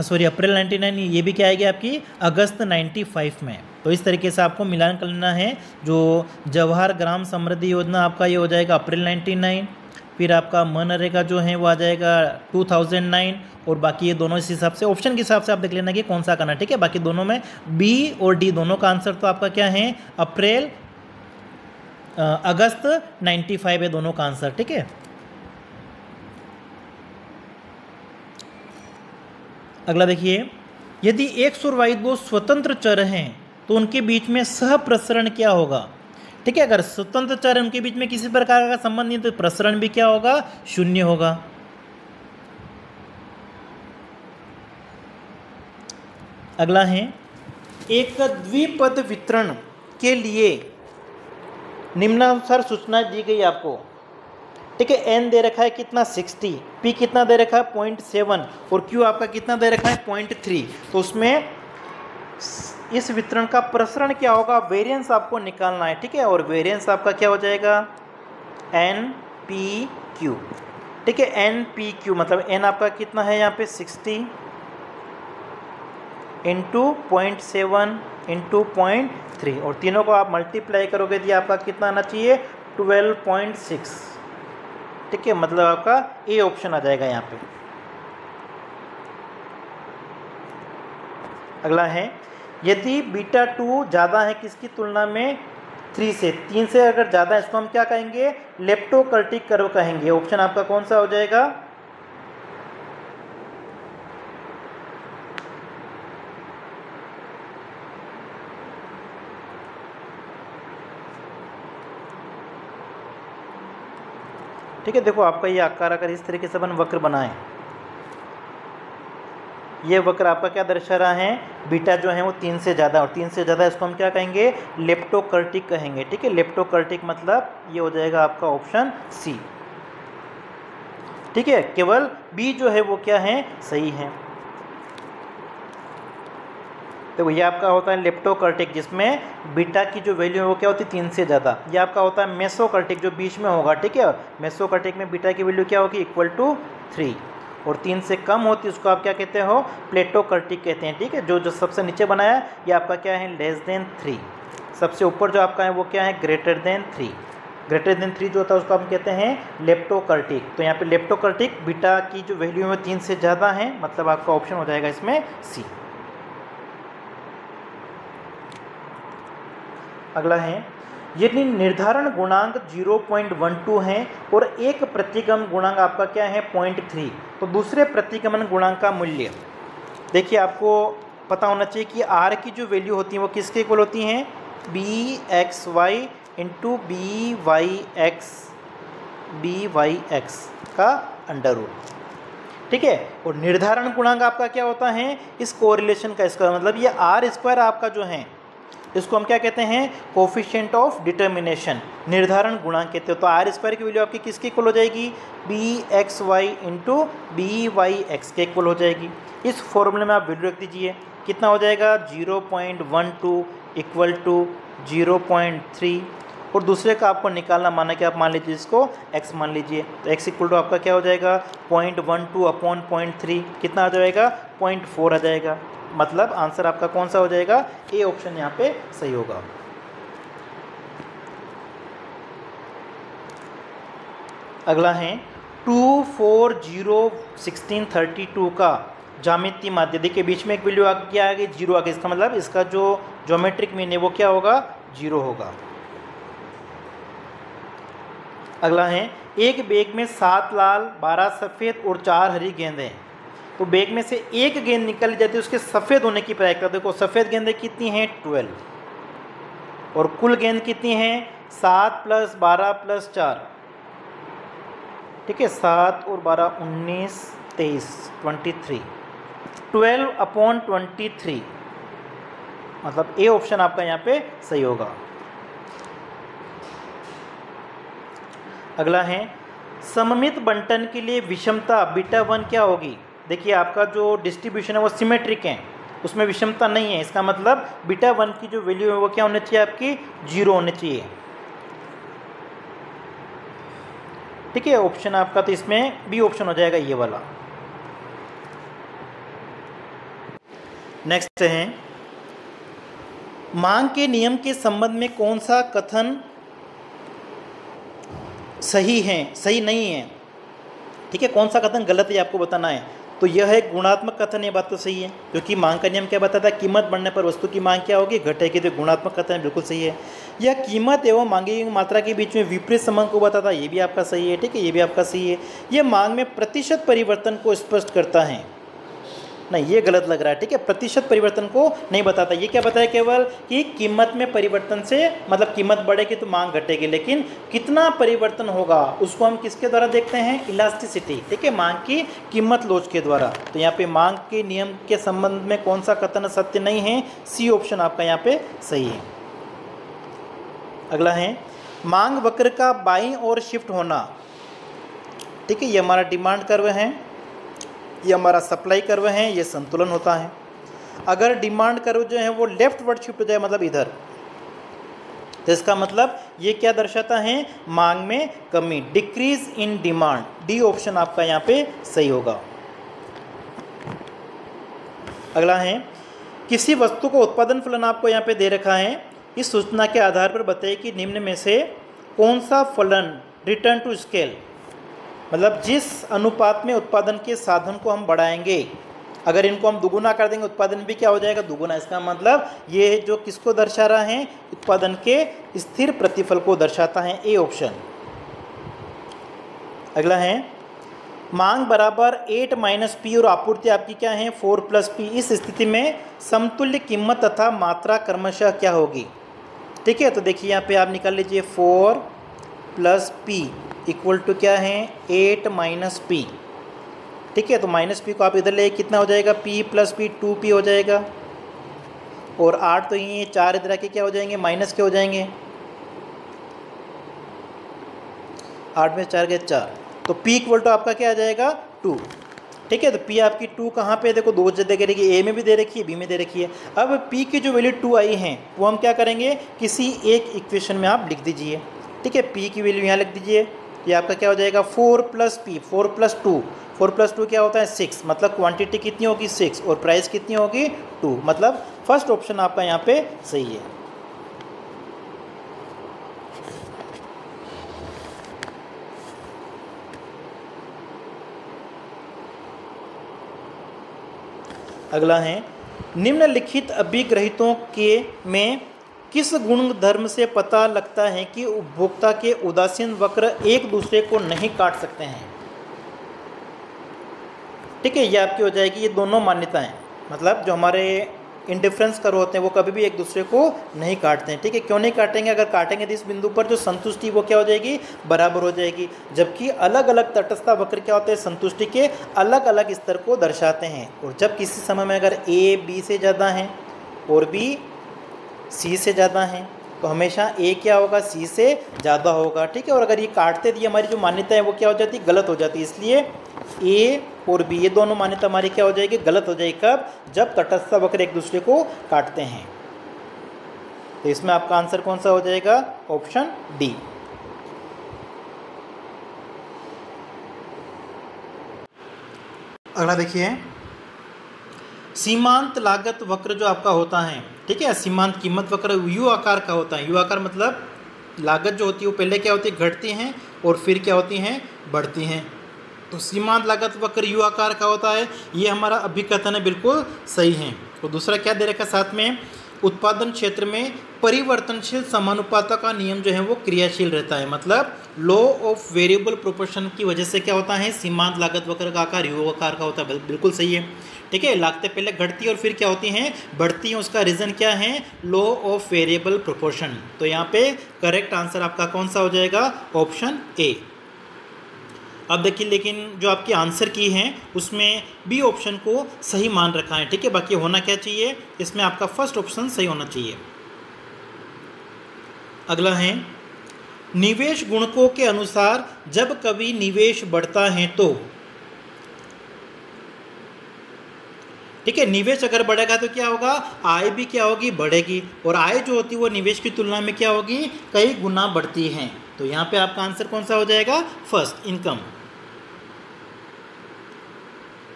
सॉरी अप्रैल 99 ये भी क्या आएगी आपकी? अगस्त 95 में। तो इस तरीके से आपको मिलान कर लेना है, जो जवाहर ग्राम समृद्धि योजना आपका ये हो जाएगा अप्रैल 99 फिर आपका मनरेगा जो है वो आ जाएगा 2009 और बाकी ये दोनों इस हिसाब से ऑप्शन के हिसाब से आप देख लेना कि कौन सा करना ठीक है? बाकी दोनों में बी और डी दोनों का आंसर तो आपका क्या है? अप्रैल अगस्त 95 है दोनों का आंसर ठीक है? अगला देखिए, यदि एक सुरवाई दो स्वतंत्र चर हैं तो उनके बीच में सह प्रसरण क्या होगा? ठीक है, अगर स्वतंत्र चर उनके बीच में किसी प्रकार का संबंध नहीं तो प्रसरण भी क्या होगा? शून्य होगा। अगला है, एक द्विपद वितरण के लिए निम्नानुसार सूचना दी गई आपको। ठीक है एन दे रखा है कितना? सिक्सटी। पी कितना दे रखा है? Point seven. और क्यू आपका कितना दे रखा है? Point three. तो उसमें इस वितरण का प्रसरण क्या होगा? वेरिएंस आपको निकालना है, ठीक है? और वेरिएंस आपका क्या हो जाएगा? एन पी क्यू ठीक है एन पी क्यू मतलब एन आपका कितना है यहाँ पे? Sixty into point seven into point three. और तीनों को आप मल्टीप्लाई करोगे तो आपका कितना आना चाहिए? Twelve point six. ठीक है मतलब आपका ए ऑप्शन आ जाएगा यहाँ पे। अगला है, यदि बीटा टू ज़्यादा है किसकी तुलना में? थ्री से। तीन से अगर ज़्यादा है, इसको हम क्या कहेंगे? लेप्टोकर्टिक कर्व कहेंगे। ऑप्शन आपका कौन सा हो जाएगा? ठीक है, देखो आपका ये आकार, अगर इस तरीके से अपन वक्र बनाए, ये वक्र आपका क्या दर्शा रहा है? बीटा जो है वो तीन से ज़्यादा, और तीन से ज़्यादा इसको हम क्या कहेंगे? लेप्टोकर्टिक कहेंगे, ठीक है? लेप्टोकर्टिक मतलब ये हो जाएगा आपका ऑप्शन सी। ठीक है, केवल बी जो है वो क्या है? सही है। तो ये आपका होता है लेप्टोकर्टिक, जिसमें बीटा की जो वैल्यू है वो क्या होती है? तीन से ज़्यादा। ये आपका होता है मेसोकर्टिक, जो बीच में होगा, ठीक है? मेसोकर्टिक में बीटा की वैल्यू क्या होगी? Equal to three. और तीन से कम होती है, उसको आप क्या कहते हो? प्लेटोकर्टिक कहते हैं, ठीक है? जो जो सबसे नीचे बनाया ये आपका क्या है? Less than three. सबसे ऊपर जो आपका है, वो क्या है? Greater than three. Greater than three जो होता है, उसको हम कहते हैं लेप्टोकर्टिक। तो यहाँ पे लेप्टोकर्टिक, बीटा की जो वैल्यू है तीन से ज़्यादा है मतलब आपका ऑप्शन हो जाएगा इसमें सी। अगला है यदि निर्धारण गुणांक 0.12 है और एक प्रतिगमन गुणांक आपका क्या है, पॉइंट थ्री। तो दूसरे प्रतिगमन गुणांक का मूल्य, देखिए आपको पता होना चाहिए कि आर की जो वैल्यू होती है वो किसके इक्वल होती हैं? B X Y into B Y X B Y X का अंडर रूट ठीक है? और निर्धारण गुणांक आपका क्या होता है? इस कोरिलेशन का स्क्वायर मतलब ये आर स्क्वायर आपका जो है इसको हम क्या कहते हैं? कोफिशियंट ऑफ़ डिटर्मिनेशन निर्धारण गुणांक कहते हो। तो आर स्क्वायर की वैल्यू आपकी किसकी इक्वल हो जाएगी? B X Y into B Y X के इक्वल हो जाएगी। इस फॉर्मूले में आप वैल्यू रख दीजिए। कितना हो जाएगा? Zero point one two equal to zero point three और दूसरे का आपको निकालना, माना कि आप मान लीजिए इसको x मान लीजिए। तो x इक्वल टू आपका क्या हो जाएगा? Point one two upon point three कितना आ जाएगा? पॉइंट फोर आ जाएगा। मतलब आंसर आपका कौन सा हो जाएगा? ए ऑप्शन यहाँ पे सही होगा। अगला है two four zero sixteen thirty two का जामिति माध्य देखिए बीच में एक वैल्यू आ क्या आ ज़ीरो आ इसका मतलब इसका जो ज्योमेट्रिक मीन है वो क्या होगा? ज़ीरो होगा। अगला है, एक बेग में सात लाल, बारह सफ़ेद और चार हरी गेंदें। तो बैग में से एक गेंद निकल जाती है, उसके सफ़ेद होने की प्रायिकता देखो, सफ़ेद गेंदें कितनी हैं? ट्वेल्व। और कुल गेंद कितनी हैं? सात प्लस बारह प्लस चार। ठीक है, सात और बारह उन्नीस, तेईस twenty three twelve upon twenty three मतलब ए ऑप्शन आपका यहाँ पे सही होगा। अगला है, सममित बंटन के लिए विषमता बीटा वन क्या होगी? देखिए, आपका जो डिस्ट्रीब्यूशन है वो सिमेट्रिक है। उसमें विषमता नहीं है। इसका मतलब बीटा वन की जो वैल्यू है वो क्या होनी चाहिए आपकी? ज़ीरो होनी चाहिए। ठीक है ऑप्शन आपका तो इसमें बी ऑप्शन हो जाएगा ये वाला। नेक्स्ट है। मांग के नियम के संबंध में कौन सा कथन सही है? सही नहीं है। ठीक है, कौन सा कथन गलत है आपको बताना है। तो यह एक गुणात्मक कथन, ये बात तो सही है। क्योंकि मांग का नियम क्या बताता है? कीमत बढ़ने पर वस्तु की मांग क्या होगी? घटेगी तो गुणात्मक कथन बिल्कुल सही है। यह कीमत एवं मांगी गई मात्रा के बीच में विपरीत संबंध को बताता है। ये भी आपका सही है, ठीक है? ये भी आपका सही है। यह मांग में प्रतिशत परिवर्तन को स्पष्ट करता है। नहीं, ये गलत लग रहा है, ठीक है? प्रतिशत परिवर्तन को नहीं बताता। ये क्या बताया केवल कि कीमत में परिवर्तन से मतलब कीमत बढ़ेगी तो मांग घटेगी, लेकिन कितना परिवर्तन होगा उसको हम किसके द्वारा देखते हैं? इलास्टिसिटी, ठीक है? मांग की कीमत लोच के द्वारा। तो यहाँ पे मांग के नियम के संबंध में कौन सा कथन सत्य नहीं है? सी ऑप्शन आपका यहाँ पे सही है। अगला है, मांग वक्र का बाई और शिफ्ट होना, ठीक है? ये हमारा डिमांड कर्व है। ये हमारा सप्लाई कर्व है, ये संतुलन होता है। अगर डिमांड कर्व जो है वो लेफ़्ट वर्ड शिफ्ट हो जाए मतलब इधर तो इसका मतलब ये क्या दर्शाता है? मांग में कमी decrease in demand D option आपका यहाँ पे सही होगा। अगला है, किसी वस्तु को उत्पादन फलन आपको यहाँ पे दे रखा है। इस सूचना के आधार पर बताइए कि निम्न में से कौन सा फलन रिटर्न टू स्केल मतलब जिस अनुपात में उत्पादन के साधन को हम बढ़ाएँगे, अगर इनको हम दुगुना कर देंगे, उत्पादन भी क्या हो जाएगा? दुगुना। इसका मतलब ये जो किसको दर्शा रहा है? उत्पादन के स्थिर प्रतिफल को दर्शाता है ए ऑप्शन। अगला है, मांग बराबर एट माइनस पी और आपूर्ति आपकी क्या है? Four plus P. इस स्थिति में समतुल्य कीमत तथा मात्रा क्रमशः क्या होगी? ठीक है तो देखिए यहाँ पे आप निकाल लीजिए four plus P. Equal to क्या है? Eight minus P. ठीक है तो माइनस पी को आप इधर ले, कितना हो जाएगा? P plus P, two P हो जाएगा। और आठ तो ये चार इधर के क्या हो जाएँगे? माइनस के हो जाएँगे। आठ में चार के चार। तो पी इक्वल टू आपका क्या आ जाएगा? टू। ठीक है तो पी आपकी टू कहाँ पे देखो, दो जगह दे रखी ए में भी दे रखी है, बी में दे रखी है। अब पी की जो वैल्यू टू आई है, वो हम क्या करेंगे? किसी एक इक्वेशन में आप लिख दीजिए। ठीक है, पी की वैल्यू यहाँ लिख दीजिए। ये आपका क्या हो जाएगा? Four plus P, four plus two. Four plus two क्या होता है? सिक्स। मतलब क्वांटिटी कितनी होगी? सिक्स। और प्राइस कितनी होगी? टू। मतलब फ़र्स्ट ऑप्शन आपका यहाँ पे सही है। अगला है, निम्नलिखित अभिग्रहितों के में किस गुण धर्म से पता लगता है कि उपभोक्ता के उदासीन वक्र एक दूसरे को नहीं काट सकते हैं? ठीक है, ये आपकी हो जाएगी, ये दोनों मान्यताएँ। मतलब जो हमारे इंडिफरेंस कर होते हैं, वो कभी भी एक दूसरे को नहीं काटते हैं। ठीक है, क्यों नहीं काटेंगे? अगर काटेंगे तो इस बिंदु पर जो संतुष्टि, वो क्या हो जाएगी? बराबर हो जाएगी। जबकि अलग अलग तटस्था वक्र क्या होते हैं? संतुष्टि के अलग अलग स्तर को दर्शाते हैं। और जब किसी समय में अगर ए बी से ज़्यादा हैं, और बी सी से ज़्यादा हैं तो हमेशा ए क्या होगा? सी से ज़्यादा होगा, ठीक है? और अगर ये काटते दिए, हमारी जो मान्यता है, वो क्या हो जाती? है गलत हो जाती। है इसलिए ए और बी, ये दोनों मान्यता हमारी क्या हो जाएगी? गलत हो जाएगी। कब? जब तटस्थ वक्र एक दूसरे को काटते हैं। तो इसमें आपका आंसर कौन सा हो जाएगा? Option D. अगला देखिए। सीमांत लागत वक्र जो आपका होता है ठीक है, सीमांत कीमत वक्र यू आकार का होता है। यू आकार मतलब लागत जो होती है वो पहले क्या होती है? घटती हैं और फिर क्या होती हैं? बढ़ती हैं। तो सीमांत लागत वक्र यू आकार का होता है। ये हमारा अभिकथन है, बिल्कुल सही है। तो दूसरा क्या दे रखा साथ में? उत्पादन क्षेत्र में परिवर्तनशील समानुपाता का नियम जो है वो क्रियाशील रहता है। मतलब लॉ ऑफ़ वेरिएबल प्रोपोर्शन की वजह से क्या होता है? सीमांत लागत वक्र का आकार यू आकार का होता है। बिल्कुल सही है। ठीक है, लागतें पहले घटती और फिर क्या होती हैं? बढ़ती हैं, उसका रीज़न क्या है? लॉ ऑफ़ वेरिएबल प्रोपोर्शन तो यहाँ पे करेक्ट आंसर आपका कौन सा हो जाएगा? ऑप्शन ए अब देखिए, लेकिन जो आपकी आंसर की हैं, उसमें बी ऑप्शन को सही मान रखा है, ठीक है? बाकी होना क्या चाहिए? इसमें आपका फ़र्स्ट ऑप्शन सही होना चाहिए। अगला है, निवेश गुणकों के अनुसार जब कभी निवेश बढ़ता है तो ठीक है, निवेश अगर बढ़ेगा तो क्या होगा? आय भी क्या होगी? बढ़ेगी। और आय जो होती है, वो निवेश की तुलना में क्या होगी? कई गुना बढ़ती हैं। तो यहाँ पे आपका आंसर कौन सा हो जाएगा? First, income.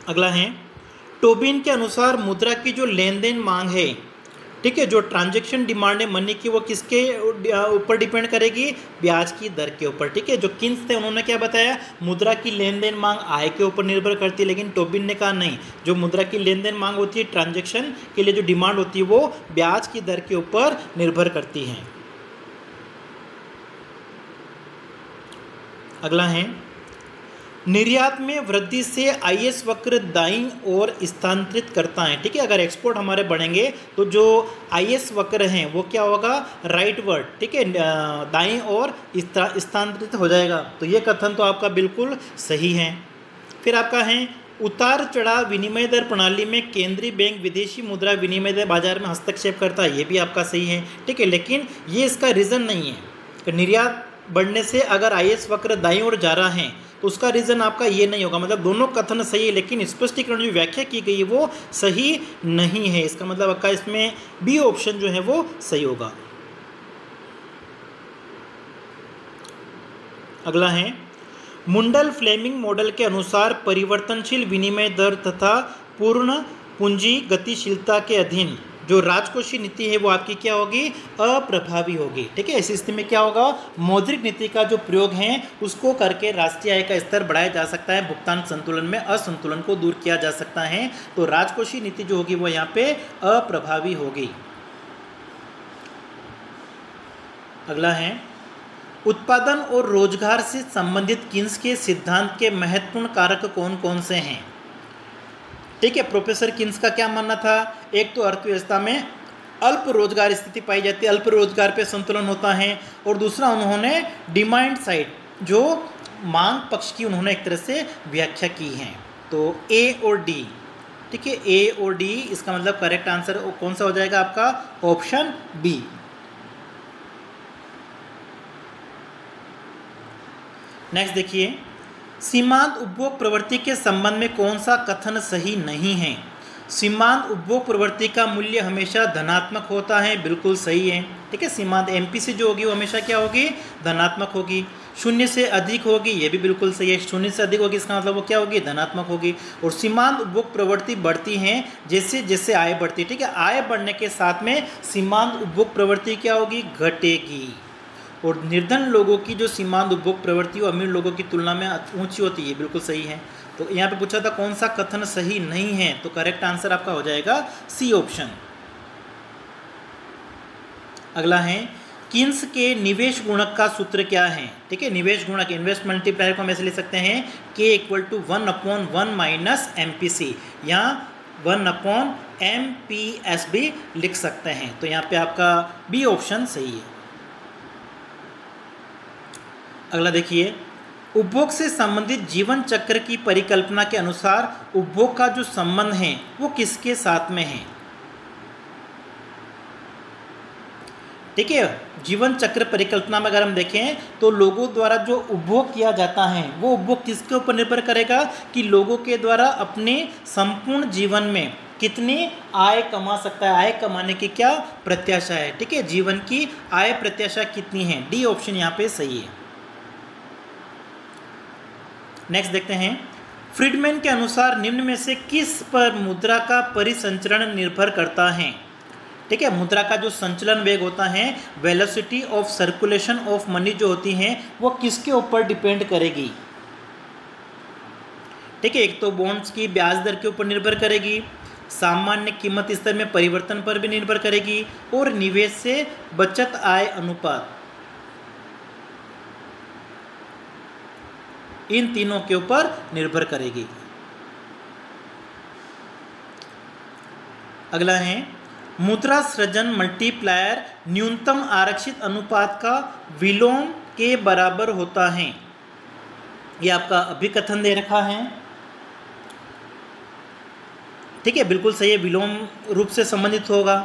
अगला है, टोबिन के अनुसार मुद्रा की जो लेन देन मांग है ठीक है, जो ट्रांजेक्शन डिमांड है मनी की, वो किसके ऊपर डिपेंड करेगी? ब्याज की दर के ऊपर, ठीक है? जो किन्स थे, उन्होंने क्या बताया? मुद्रा की लेन देन मांग आय के ऊपर निर्भर करती है, लेकिन टोबिन ने कहा नहीं। जो मुद्रा की लेन देन मांग होती है ट्रांजेक्शन के लिए जो डिमांड होती है, वो ब्याज की दर के ऊपर निर्भर करती है। अगला है निर्यात में वृद्धि से आईएस वक्र दाई और स्थानांतरित करता है, ठीक है? अगर एक्सपोर्ट हमारे बढ़ेंगे तो जो आईएस वक्र हैं, वो क्या होगा? राइट वर्ड ठीक है? दाई और स्थानांतरित हो जाएगा। तो ये कथन तो आपका बिल्कुल सही है। फिर आपका है, उतार चढ़ाव विनिमय दर प्रणाली में केंद्रीय बैंक विदेशी मुद्रा विनिमय दर बाज़ार में हस्तक्षेप करता है, ये भी आपका सही है, ठीक है? लेकिन ये इसका रीज़न नहीं है। निर्यात बढ़ने से अगर आई एस वक्र दाई ओर जा रहा है तो उसका रीज़न आपका ये नहीं होगा। मतलब दोनों कथन सही है, लेकिन स्पष्टीकरण जो व्याख्या की गई है, वो सही नहीं है। इसका मतलब आपका इसमें बी ऑप्शन जो है, वो सही होगा। अगला है, मुंडल फ्लेमिंग मॉडल के अनुसार परिवर्तनशील विनिमय दर तथा पूर्ण पूंजी गतिशीलता के अधीन। जो राजकोषीय नीति है वो आपकी क्या होगी? अप्रभावी होगी। ठीक है? ऐसी स्थिति में क्या होगा? मौद्रिक नीति का जो प्रयोग है, उसको करके राष्ट्रीय आय का स्तर बढ़ाया जा सकता है, भुगतान संतुलन में असंतुलन को दूर किया जा सकता है। तो राजकोषीय नीति जो होगी वो यहाँ पे अप्रभावी होगी। अगला है, उत्पादन और रोज़गार से संबंधित किन्स के सिद्धांत के महत्वपूर्ण कारक कौन कौन से हैं? ठीक है प्रोफेसर किन्स का क्या मानना था? एक तो अर्थव्यवस्था में अल्प रोज़गार स्थिति पाई जाती है, अल्प रोज़गार पे संतुलन होता है, और दूसरा उन्होंने डिमांड साइड जो मांग पक्ष की उन्होंने एक तरह से व्याख्या की है। तो ए और डी ठीक है ए और डी इसका मतलब करेक्ट आंसर कौन सा हो जाएगा आपका? ऑप्शन बी नेक्स्ट देखिए। सीमांत उपभोग प्रवृत्ति के संबंध में कौन सा कथन सही नहीं है? सीमांत उपभोग प्रवृत्ति का मूल्य हमेशा धनात्मक होता है, बिल्कुल सही है। ठीक है, सीमांत एम से जो होगी वो हमेशा क्या होगी? धनात्मक होगी। शून्य से अधिक होगी, ये भी बिल्कुल सही है। शून्य से अधिक होगी, इसका मतलब वो क्या होगी? धनात्मक होगी। और सीमांत उपभोग प्रवृत्ति बढ़ती है, जैसे जैसे आय बढ़ती है। ठीक है, आय बढ़ने के साथ में सीमांत उपभोग प्रवृत्ति क्या होगी? घटेगी। और निर्धन लोगों की जो सीमांत उपभोग प्रवृत्ति वो अमीर लोगों की तुलना में ऊँची होती है, बिल्कुल सही है। तो यहाँ पे पूछा था कौन सा कथन सही नहीं है तो करेक्ट आंसर आपका हो जाएगा सी ऑप्शन अगला है, किन्स के निवेश गुणक का सूत्र क्या है? ठीक है, निवेश गुणक इन्वेस्ट मल्टीप्लायर को हम ऐसे ले सकते हैं के equal to one upon one minus M P C यहाँ one upon M P S भी लिख सकते हैं। तो यहाँ पे आपका बी ऑप्शन सही है। अगला देखिए, उपभोग से संबंधित जीवन चक्र की परिकल्पना के अनुसार उपभोग का जो संबंध है, वो किसके साथ में है? ठीक है जीवन चक्र परिकल्पना में अगर हम देखें तो लोगों द्वारा जो उपभोग किया जाता है, वो उपभोग किसके ऊपर निर्भर करेगा? कि लोगों के द्वारा अपने संपूर्ण जीवन में कितनी आय कमा सकता है? आय कमाने की क्या प्रत्याशा है? ठीक है, जीवन की आय प्रत्याशा कितनी है? डी ऑप्शन यहाँ पे सही है। नेक्स्ट देखते हैं। फ्रीडमैन के अनुसार निम्न में से किस पर मुद्रा का परिसंचरण निर्भर करता है? ठीक है, मुद्रा का जो संचलन वेग होता है velocity of circulation of money जो होती है, वो किसके ऊपर डिपेंड करेगी? ठीक है, एक तो बॉन्ड्स की ब्याज दर के ऊपर निर्भर करेगी, सामान्य कीमत स्तर में परिवर्तन पर भी निर्भर करेगी, और निवेश से बचत आय अनुपात। इन तीनों के ऊपर निर्भर करेगी। अगला है मुद्रा सृजन मल्टीप्लायर न्यूनतम आरक्षित अनुपात का विलोम के बराबर होता है। ये आपका अभिकथन दे रखा है। ठीक है, बिल्कुल सही है, विलोम रूप से संबंधित होगा।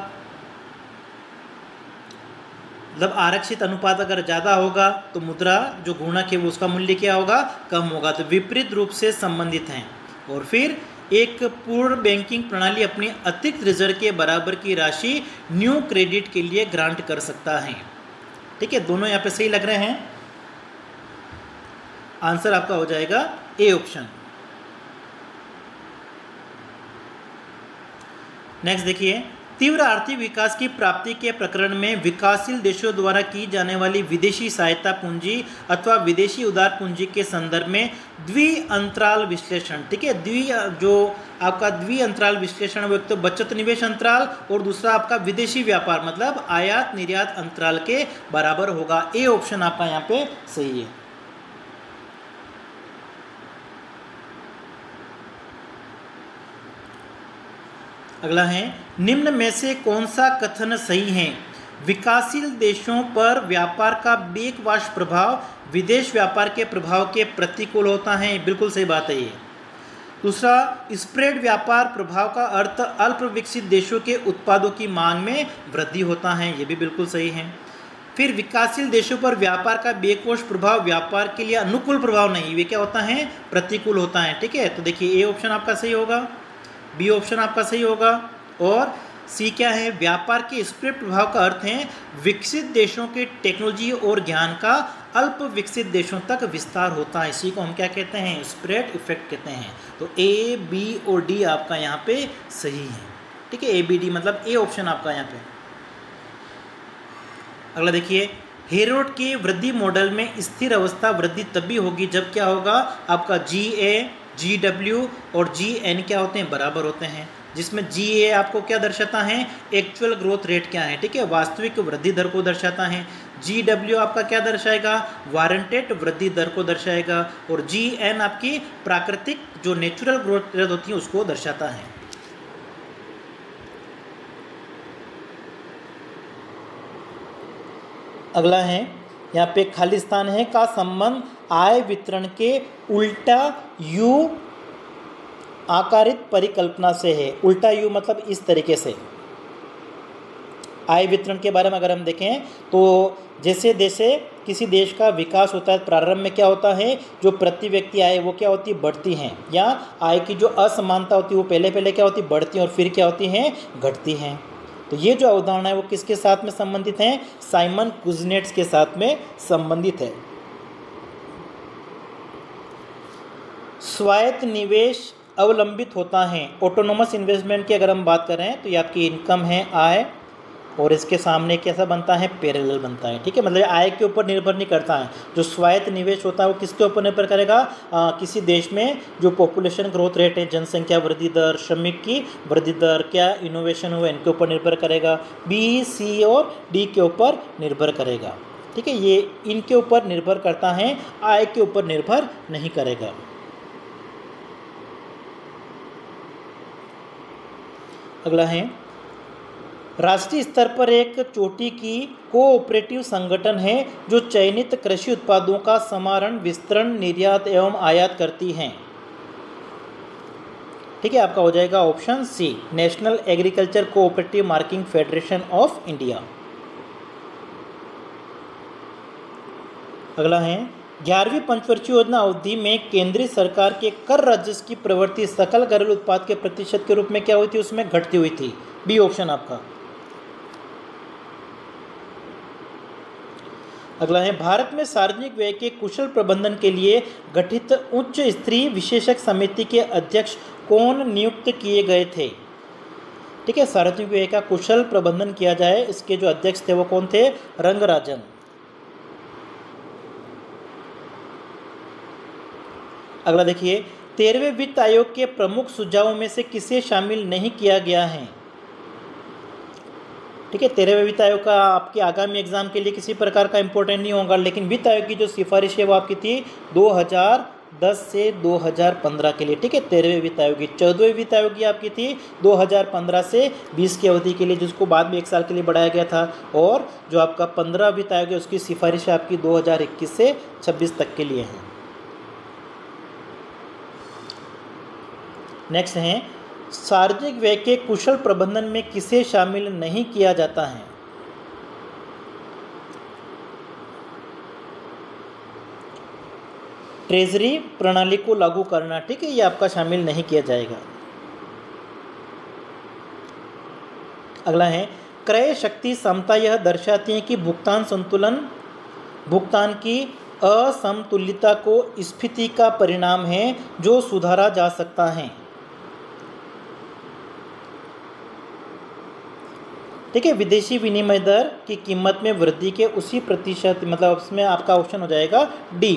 मतलब आरक्षित अनुपात अगर ज़्यादा होगा तो मुद्रा जो गुणक है वो उसका मूल्य क्या होगा? कम होगा। तो विपरीत रूप से संबंधित हैं। और फिर एक पूर्ण बैंकिंग प्रणाली अपनी अतिरिक्त रिज़र्व के बराबर की राशि न्यू क्रेडिट के लिए ग्रांट कर सकता है। ठीक है? दोनों यहाँ पे सही लग रहे हैं? आंसर आपका हो जाएगा ए ऑप्शन नेक्स्ट देखिए। तीव्र आर्थिक विकास की प्राप्ति के प्रकरण में विकासशील देशों द्वारा की जाने वाली विदेशी सहायता पूंजी अथवा विदेशी उदार पूंजी के संदर्भ में द्वि अंतराल विश्लेषण, ठीक है? द्वि, जो आपका द्वि अंतराल विश्लेषण, वो एक तो बचत निवेश अंतराल और दूसरा आपका विदेशी व्यापार मतलब आयात निर्यात अंतराल के बराबर होगा। ए ऑप्शन आपका यहाँ पे सही है। अगला है, निम्न में से कौन सा कथन सही है? विकासशील देशों पर व्यापार का बेकवाश प्रभाव विदेश व्यापार के प्रभाव के प्रतिकूल होता है। बिल्कुल सही बात है ये। दूसरा, स्प्रेड व्यापार प्रभाव का अर्थ अल्प विकसित देशों के उत्पादों की मांग में वृद्धि होता है। ये भी बिल्कुल सही है। फिर, विकासशील देशों पर व्यापार का बेकोश प्रभाव व्यापार के लिए अनुकूल प्रभाव नहीं वे क्या होता है? प्रतिकूल होता है। ठीक है तो देखिए, ए ऑप्शन आपका सही होगा। बी ऑप्शन आपका सही होगा। और सी क्या है? व्यापार के स्प्रेड प्रभाव का अर्थ है विकसित देशों के टेक्नोलॉजी और ज्ञान का अल्प विकसित देशों तक विस्तार होता है। इसी को हम क्या कहते हैं? स्प्रेड इफ़ेक्ट कहते हैं। तो ए बी और डी आपका यहाँ पे सही है। ठीक है? ए बी डी मतलब ए ऑप्शन आपका यहाँ पे। अगला देखिए। हेरोड के वृद्धि मॉडल में स्थिर अवस्था वृद्धि तभी होगी जब क्या होगा? आपका जी ए जी डब्ल्यू और जी एन क्या होते हैं? बराबर होते हैं। जिसमें जी ए आपको क्या दर्शाता है? एक्चुअल ग्रोथ रेट क्या है? ठीक है? वास्तविक वृद्धि दर को दर्शाता है। जी डब्ल्यू आपका क्या दर्शाएगा? वारंटेड वृद्धि दर को दर्शाएगा। और जी एन आपकी प्राकृतिक जो नेचुरल ग्रोथ रेट होती है, उसको दर्शाता है। अगला है यहाँ पे खालिस्तान है, का संबंध आय वितरण के उल्टा यू आकारित परिकल्पना से है। उल्टा यू मतलब इस तरीके से। आय वितरण के बारे में अगर हम देखें तो जैसे जैसे किसी देश का विकास होता है, प्रारंभ में क्या होता है, जो प्रति व्यक्ति आय वो क्या होती है, बढ़ती हैं। या आय की जो असमानता होती है, वो पहले पहले क्या होती है, बढ़ती हैं और फिर क्या होती हैं, घटती हैं। तो ये जो अवधारणा है वो किसके साथ में संबंधित है? साइमन कुजनेट्स के साथ में संबंधित है। स्वायत्त निवेश अवलंबित होता है। ऑटोनोमस इन्वेस्टमेंट की अगर हम बात करें तो ये आपकी इनकम है, आय और इसके सामने कैसा बनता है? पैरेलल बनता है ठीक है? मतलब आय के ऊपर निर्भर नहीं करता है। जो स्वायत्त निवेश होता है वो किसके ऊपर निर्भर करेगा? आ, किसी देश में जो पॉपुलेशन ग्रोथ रेट है जनसंख्या वृद्धि दर श्रमिक की वृद्धि दर क्या इनोवेशन हुआ इनके ऊपर निर्भर करेगा? बी सी और डी के ऊपर निर्भर करेगा ठीक है? ये इनके ऊपर निर्भर करता है आय के ऊपर निर्भर नहीं करेगा। अगला है राष्ट्रीय स्तर पर एक चोटी की कोऑपरेटिव संगठन है, जो चयनित कृषि उत्पादों का समारण, विस्तरण, निर्यात एवं आयात करती हैं। ठीक है, आपका हो जाएगा option C, national agriculture cooperative marketing federation of India. अगला है, ग्यारहवीं पंचवर्षीय योजना अवधि में केंद्रीय सरकार के कर राजस्व की प्रवृत्ति सकल घरेलू उत्पाद के प्रतिशत के रूप में क्या हुई थी? उसमें घटती हुई थी। बी ऑप्शन आपका। अगला है, भारत में सार्वजनिक व्यय के कुशल प्रबंधन के लिए गठित उच्च स्तरीय विशेषज्ञ समिति के अध्यक्ष कौन नियुक्त किए गए थे? ठीक है, सार्वजनिक व्यय का कुशल प्रबंधन किया जाए, इसके जो अध्यक्ष थे वो कौन थे? रंगराजन। अगला देखिए, तेरहवें वित्त आयोग के प्रमुख सुझावों में से किसे शामिल नहीं किया गया है? ठीक है, तेरहवें वित्त आयोग का आपके आगामी एग्ज़ाम के लिए किसी प्रकार का इंपॉर्टेंट नहीं होगा, लेकिन वित्त आयोग की जो सिफारिश है वो आपकी थी 2010 से 2015 के लिए, ठीक है, तेरहवें वित्त आयोग की। चौदहवें वित्त आयोग की आपकी थी 2015 से 20 की अवधि के लिए, जिसको बाद में एक साल के लिए बढ़ाया गया था, और जो आपका पंद्रह वित्त आयोग है, उसकी सिफारिश आपकी दो हज़ार इक्कीस से छब्बीस तक के लिए है। नेक्स्ट हैं सार्वजनिक व्यय के कुशल प्रबंधन में किसे शामिल नहीं किया जाता है? ट्रेजरी प्रणाली को लागू करना, ठीक है, ये आपका शामिल नहीं किया जाएगा। अगला है, क्रय शक्ति समता यह दर्शाती है कि भुगतान संतुलन, भुगतान की असमतुल्यता को स्फीति का परिणाम है जो सुधारा जा सकता है। ठीक है विदेशी विनिमय दर की कीमत में वृद्धि के उसी प्रतिशत मतलब उसमें आपका ऑप्शन हो जाएगा डी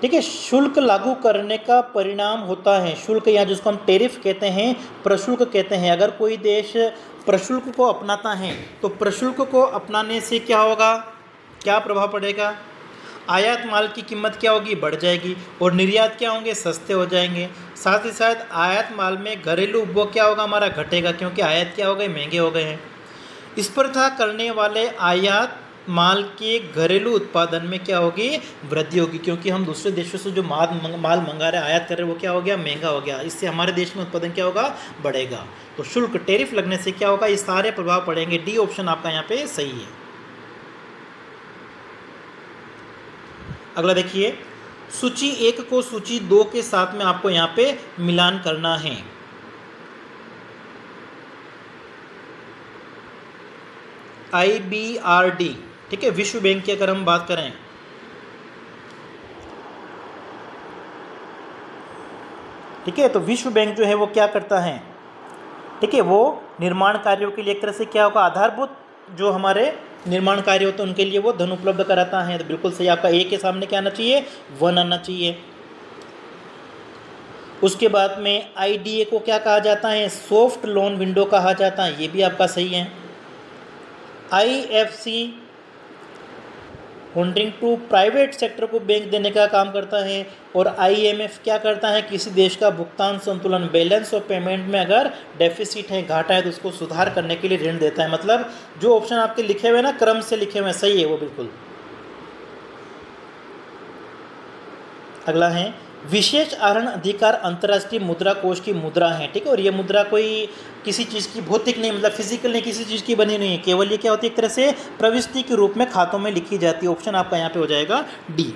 ठीक है शुल्क लागू करने का परिणाम होता है। शुल्क या जिसको हम टेरिफ कहते हैं, प्रशुल्क कहते हैं। अगर कोई देश प्रशुल्क को अपनाता है तो प्रशुल्क को अपनाने से क्या होगा? क्या प्रभाव पड़ेगा? आयात माल की कीमत क्या होगी? बढ़ जाएगी। और निर्यात क्या होंगे? सस्ते हो जाएँगे। साथ ही साथ आयात माल में घरेलू उपभोग क्या होगा? हमारा घटेगा, क्योंकि आयात क्या हो गए? महँगे हो गए हैं। स्पर्धा करने वाले आयात माल के घरेलू उत्पादन में क्या होगी? वृद्धि होगी, क्योंकि हम दूसरे देशों से जो माल माल मंगा रहे हैं, आयात कर रहे हैं, वो क्या हो गया? महँगा हो गया। इससे हमारे देश में उत्पादन क्या होगा? बढ़ेगा। तो शुल्क, टेरिफ लगने से क्या होगा? ये सारे प्रभाव पड़ेंगे। डी ऑप्शन आपका यहाँ पे सही है। अगला देखिए सूची एक को सूची दो के साथ में आपको यहाँ पे मिलान करना है। आई बी आर डी ठीक है? विश्व बैंक की अगर हम बात करें। ठीक है? तो विश्व बैंक जो है वो क्या करता है? ठीक है? वो निर्माण कार्यों के लिए एक तरह से क्या होगा? आधारभूत जो हमारे निर्माण कार्य हैं उनके लिए वो धन उपलब्ध कराता है। तो बिल्कुल सही, आपका ए के सामने क्या आना चाहिए? वन आना चाहिए। उसके बाद में आईडीए को क्या कहा जाता है? सॉफ्ट लोन विंडो कहा जाता है। ये भी आपका सही है। IFC holding to private sector को बैंक देने का काम करता है और आईएमएफ क्या करता है? किसी देश का भुगतान संतुलन बैलेंस और पेमेंट में अगर डेफिसिट है, घाटा है तो उसको सुधार करने के लिए ऋण देता है। मतलब जो ऑप्शन आपके लिखे हुए ना, क्रम से लिखे हुए सही है वो बिल्कुल। अगला है विशेष आहरण अधिकार अंतर्राष्ट्रीय मुद्रा कोष की मुद्रा है, ठीक है? और ये मुद्रा कोई किसी चीज़ की भौतिक नहीं मतलब फ़िज़िकल नहीं, किसी चीज़ की बनी नहीं है। केवल ये क्या होती है? एक तरह से प्रविष्टि के रूप में खातों में लिखी जाती है। ऑप्शन आपका यहाँ पे हो जाएगा डी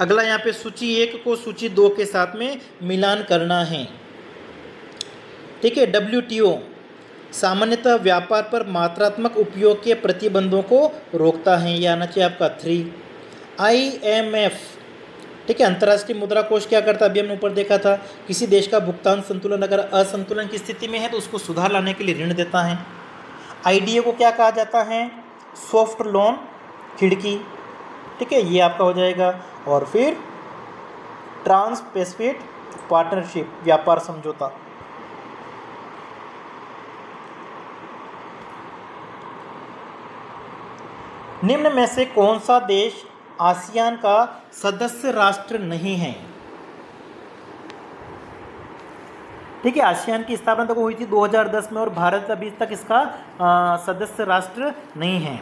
अगला यहाँ पे सूची एक को सूची दो के साथ में मिलान करना है। ठीक है डब्ल्यूटीओ सामान्यतः व्यापार पर मात्रात्मक उपयोग के प्रतिबंधों को रोकता है। यह आना चाहिए आपका थ्री आईएमएफ ठीक है, अंतर्राष्ट्रीय मुद्रा कोष क्या करता है? अभी हमने ऊपर देखा था, किसी देश का भुगतान संतुलन अगर असंतुलन की स्थिति में है तो उसको सुधार लाने के लिए ऋण देता है। आईडीए को क्या कहा जाता है? सॉफ्ट लोन, खिड़की। ठीक है, ये आपका हो जाएगा। और फिर ट्रांस पेसिफिक पार्टनरशिप, व्यापार समझौता। निम्न में से कौन सा देश आसियान का सदस्य राष्ट्र नहीं है। ठीक है आसियान की स्थापना तो हुई थी 2010 में और भारत अभी तक इसका आ, सदस्य राष्ट्र नहीं है।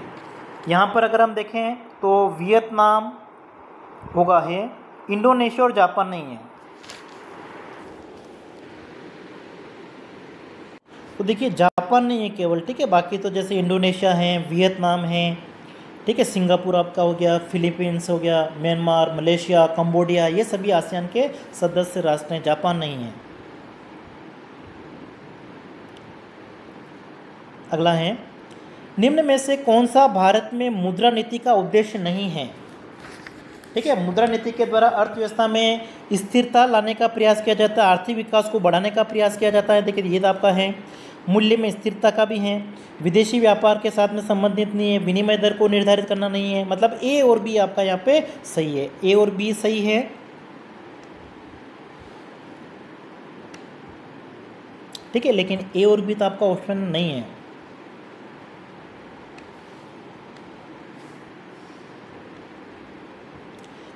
यहाँ पर अगर हम देखें तो वियतनाम होगा है इंडोनेशिया और जापान नहीं है। तो देखिए जापान नहीं है केवल ठीक है बाकी तो जैसे इंडोनेशिया है वियतनाम है ठीक है, सिंगापुर आपका हो गया, फिलीपींस हो गया, म्यांमार, मलेशिया, कंबोडिया, ये सभी आसियान के सदस्य राष्ट्र हैं, जापान नहीं है। अगला है, निम्न में से कौन सा भारत में मुद्रा नीति का उद्देश्य नहीं है? ठीक है, मुद्रा नीति के द्वारा अर्थव्यवस्था में स्थिरता लाने का प्रयास किया जाता है, आर्थिक विकास को बढ़ाने का प्रयास किया जाता है। देखिए, ये तो आपका है। मूल्य में स्थिरता का भी है। विदेशी व्यापार के साथ में संबंधित नहीं है। विनिमय दर को निर्धारित करना नहीं है। मतलब ए और बी आपका यहाँ पे सही है। ए और बी सही है। ठीक है, लेकिन ए और बी तो आपका ऑप्शन नहीं है।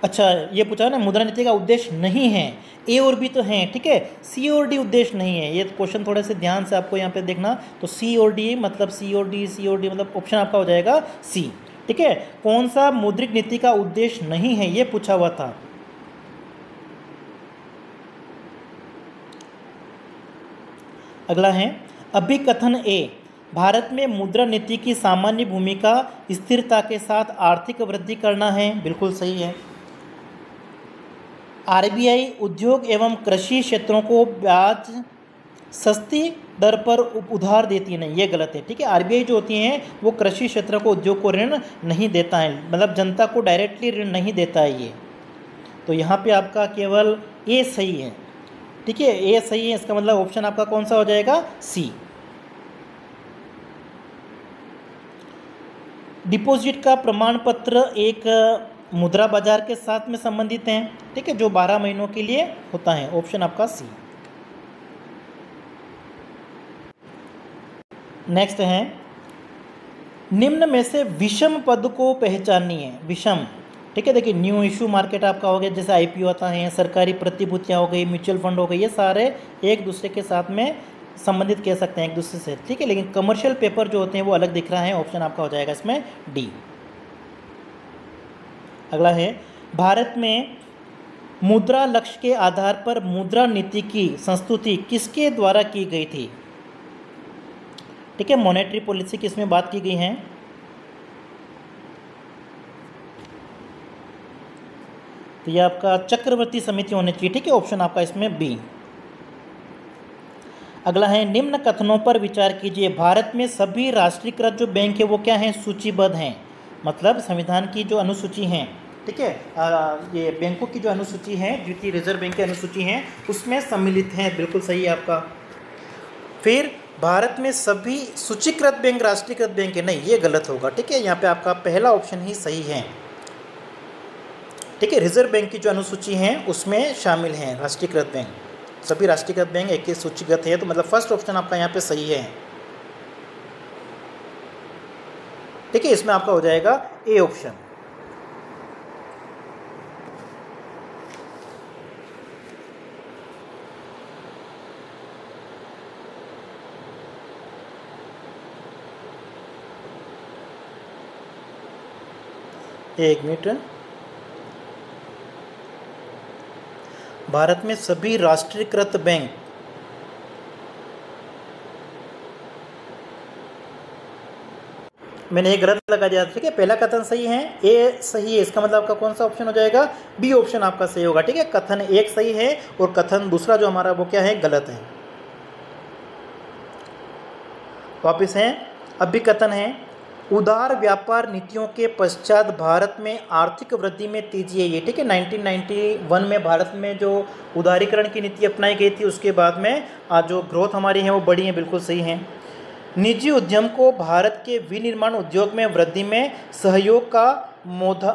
अच्छा ये पूछा ना, मुद्रा नीति का उद्देश्य नहीं है। ए और बी तो हैं, ठीक है? सी और डी उद्देश्य नहीं है। ये क्वेश्चन थोड़े से ध्यान से आपको यहाँ पे देखना। तो सी और डी मतलब सी और डी, सी और डी मतलब ऑप्शन आपका हो जाएगा सी, ठीक है? कौन सा मुद्रिक नीति का उद्देश्य नहीं है? ये पूछा हुआ था। अगला है, अभिकथन ए, भारत में मुद्रा नीति की सामान्य भूमिका स्थिरता के साथ आर्थिक वृद्धि करना है। बिल्कुल सही है। आरबीआई उद्योग एवं कृषि क्षेत्रों को ब्याज सस्ती दर पर उधार देती नहीं, ये गलत है, ठीक है? आरबीआई जो होती हैं, वो कृषि क्षेत्र को उद्योग को ऋण नहीं देता है मतलब जनता को डायरेक्टली ऋण नहीं देता है ये। तो यहाँ पे आपका केवल ए सही है, ठीक है? ए सही है, इसका मतलब ऑप्शन आपका कौन सा हो जाएगा? सी डिपॉजिट का प्रमाण पत्र एक मुद्रा बाज़ार के साथ में संबंधित हैं। ठीक है, जो बारह महीनों के लिए होता है। ऑप्शन आपका सी। नेक्स्ट है, निम्न में से विषम पद को पहचानी है विषम। ठीक है, देखिए न्यू इशू मार्केट आपका हो गया, जैसे आईपीओ आता है, सरकारी प्रतिभूतियाँ हो गई म्यूचुअल फंड हो गई, ये सारे एक दूसरे के साथ में संबंधित कह सकते हैं एक दूसरे से। ठीक है, लेकिन कमर्शियल पेपर जो होते हैं, वो अलग दिख रहा है ऑप्शन आपका हो जाएगा इसमें डी अगला है, भारत में मुद्रा लक्ष्य के आधार पर मुद्रा नीति की संस्तुति किसके द्वारा की गई थी? ठीक है मॉनेटरी पॉलिसी की इसमें बात की गई है। तो ये आपका चक्रवर्ती समिति होनी चाहिए, ठीक है ऑप्शन आपका इसमें बी अगला है, निम्न कथनों पर विचार कीजिए। भारत में सभी राष्ट्रीयकृत जो बैंक है, वो क्या हैं? सूचीबद्ध हैं। मतलब संविधान की जो अनुसूची हैं ठीक है? ये बैंकों की जो अनुसूची है द्वितीय रिज़र्व बैंक की अनुसूची है, उसमें सम्मिलित हैं। बिल्कुल सही है आपका। फिर, भारत में सभी सूचीकृत बैंक, राष्ट्रीयकृत बैंक है। नहीं, ये गलत होगा, ठीक है? यहाँ पे आपका पहला ऑप्शन ही सही है। ठीक है? रिज़र्व बैंक की जो अनुसूची है, उसमें शामिल हैं राष्ट्रीयकृत बैंक। सभी राष्ट्रीयकृत बैंक एक सूचीगत है तो मतलब फ़र्स्ट ऑप्शन आपका यहाँ पे सही है। ठीक है? इसमें आपका हो जाएगा ए ऑप्शन एक मिनट। भारत में सभी राष्ट्रीयकृत बैंक मैंने एक गलत लगा दिया ठीक है? पहला कथन सही है, ए सही है, इसका मतलब आपका कौन सा ऑप्शन हो जाएगा? बी ऑप्शन आपका सही होगा, ठीक है? कथन एक सही है और कथन दूसरा जो हमारा वो क्या है? गलत है। वापिस है। अब भी कथन है उदार व्यापार नीतियों के पश्चात भारत में आर्थिक वृद्धि में तेज़ी आई है, ठीक है? 1991 में भारत में जो उदारीकरण की नीति अपनाई गई थी, उसके बाद में आज जो ग्रोथ हमारी है, वो बड़ी है, बिल्कुल सही है। निजी उद्यम को भारत के विनिर्माण उद्योग में वृद्धि में सहयोग का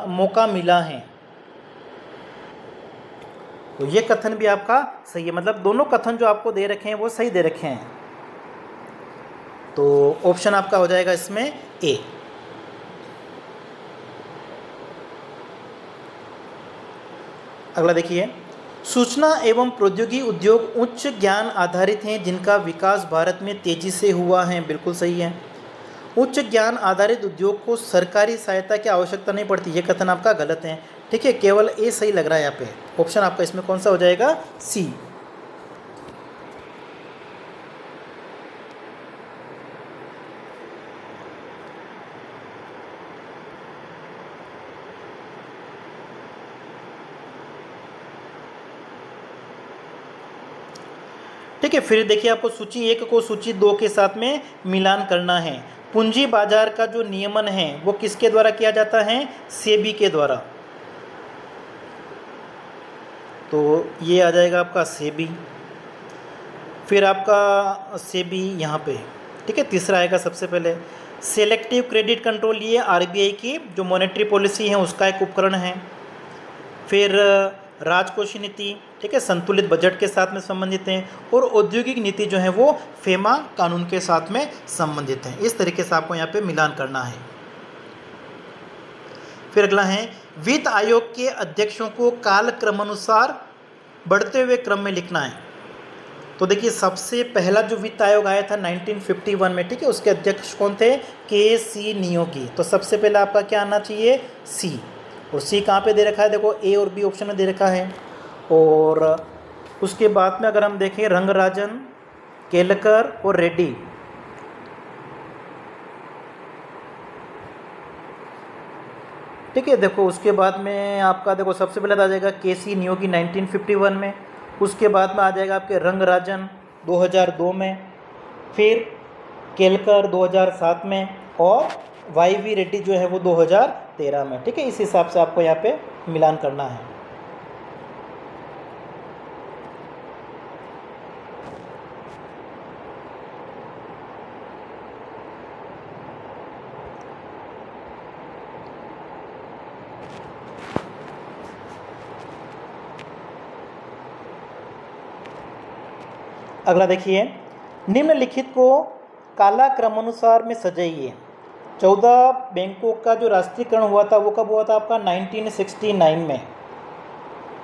मौका मिला है। तो ये कथन भी आपका सही है मतलब दोनों कथन जो आपको दे रखे हैं, वो सही दे रखे हैं। तो ऑप्शन आपका हो जाएगा इसमें ए अगला देखिए। सूचना एवं प्रौद्योगिकी उद्योग उच्च ज्ञान आधारित हैं, जिनका विकास भारत में तेज़ी से हुआ है। बिल्कुल सही है। उच्च ज्ञान आधारित उद्योग को सरकारी सहायता की आवश्यकता नहीं पड़ती। ये कथन आपका गलत है। ठीक है, केवल ए सही लग रहा है यहाँ पे। ऑप्शन आपका इसमें कौन सा हो जाएगा? सी ठीक है फिर देखिए आपको सूची एक को सूची दो के साथ में मिलान करना है। पूंजी बाज़ार का जो नियमन है, वो किसके द्वारा किया जाता है? सेबी के द्वारा। तो ये आ जाएगा आपका सेबी। फिर आपका सेबी यहाँ पे। ठीक है, तीसरा आएगा सबसे पहले। सेलेक्टिव क्रेडिट कंट्रोल, ये आरबीआई की जो मॉनेटरी पॉलिसी है, उसका एक उपकरण है। फिर राजकोषीय नीति, ठीक है, संतुलित बजट के साथ में संबंधित हैं और औद्योगिक नीति जो है वो फेमा कानून के साथ में संबंधित है। इस तरीके से आपको यहाँ पे मिलान करना है। फिर अगला है, वित्त आयोग के अध्यक्षों को काल क्रमानुसार बढ़ते हुए क्रम में लिखना है। तो देखिए, सबसे पहला जो वित्त आयोग आया था 1951 में, ठीक है, उसके अध्यक्ष कौन थे? के सी नियोगी। तो सबसे पहले आपका क्या आना चाहिए? सी। और सी कहाँ पे दे रखा है? देखो ए और बी ऑप्शन में दे रखा है। और उसके बाद में अगर हम देखें, रंगराजन, केलकर और रेड्डी। ठीक है, देखो, उसके बाद में आपका, देखो, सबसे पहले आ जाएगा के सी नियोगी 1951 में। उसके बाद में आ जाएगा आपके रंगराजन 2002 में। फिर केलकर 2007 में और वाई वी रेड्डी जो है वो 2013 में, ठीक है? इस हिसाब से आपको यहाँ पे मिलान करना है। अगला देखिए, निम्नलिखित को काला क्रमानुसार में सजाइए। चौदह बैंकों का जो राष्ट्रीयकरण हुआ था, वो कब हुआ था आपका? 1969 में।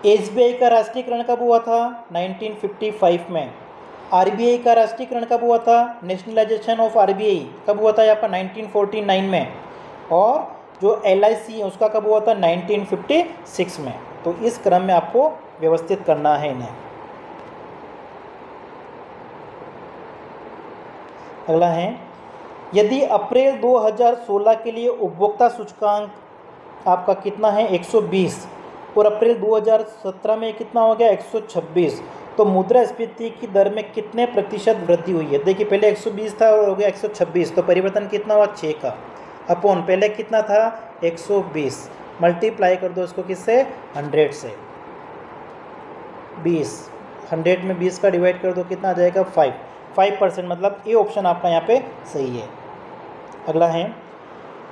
एसबीआई का राष्ट्रीयकरण कब हुआ था? 1955 में। आरबीआई का राष्ट्रीयकरण कब हुआ था? नेशनलाइजेशन ऑफ़ आरबीआई, कब हुआ था यहाँ पर 1949 में। और जो एलआईसी है, उसका कब हुआ था? 1956 में। तो इस क्रम में आपको व्यवस्थित करना है इन्हें। अगला है यदि अप्रैल 2016 के लिए उपभोक्ता सूचकांक आपका कितना है? 120 और अप्रैल 2017 में कितना हो गया? 126 तो तो मुद्रास्फीति की दर में कितने प्रतिशत वृद्धि हुई है? देखिए, पहले 120 था और हो गया 126 तो परिवर्तन कितना हुआ? छः का। अपॉन, पहले कितना था? 120 मल्टीप्लाई कर दो इसको किससे? 100 से। 20 100 में 20 का डिवाइड कर दो, कितना आ जाएगा? 5 5 परसेंट मतलब ये ऑप्शन आपका यहाँ पे सही है। अगला है,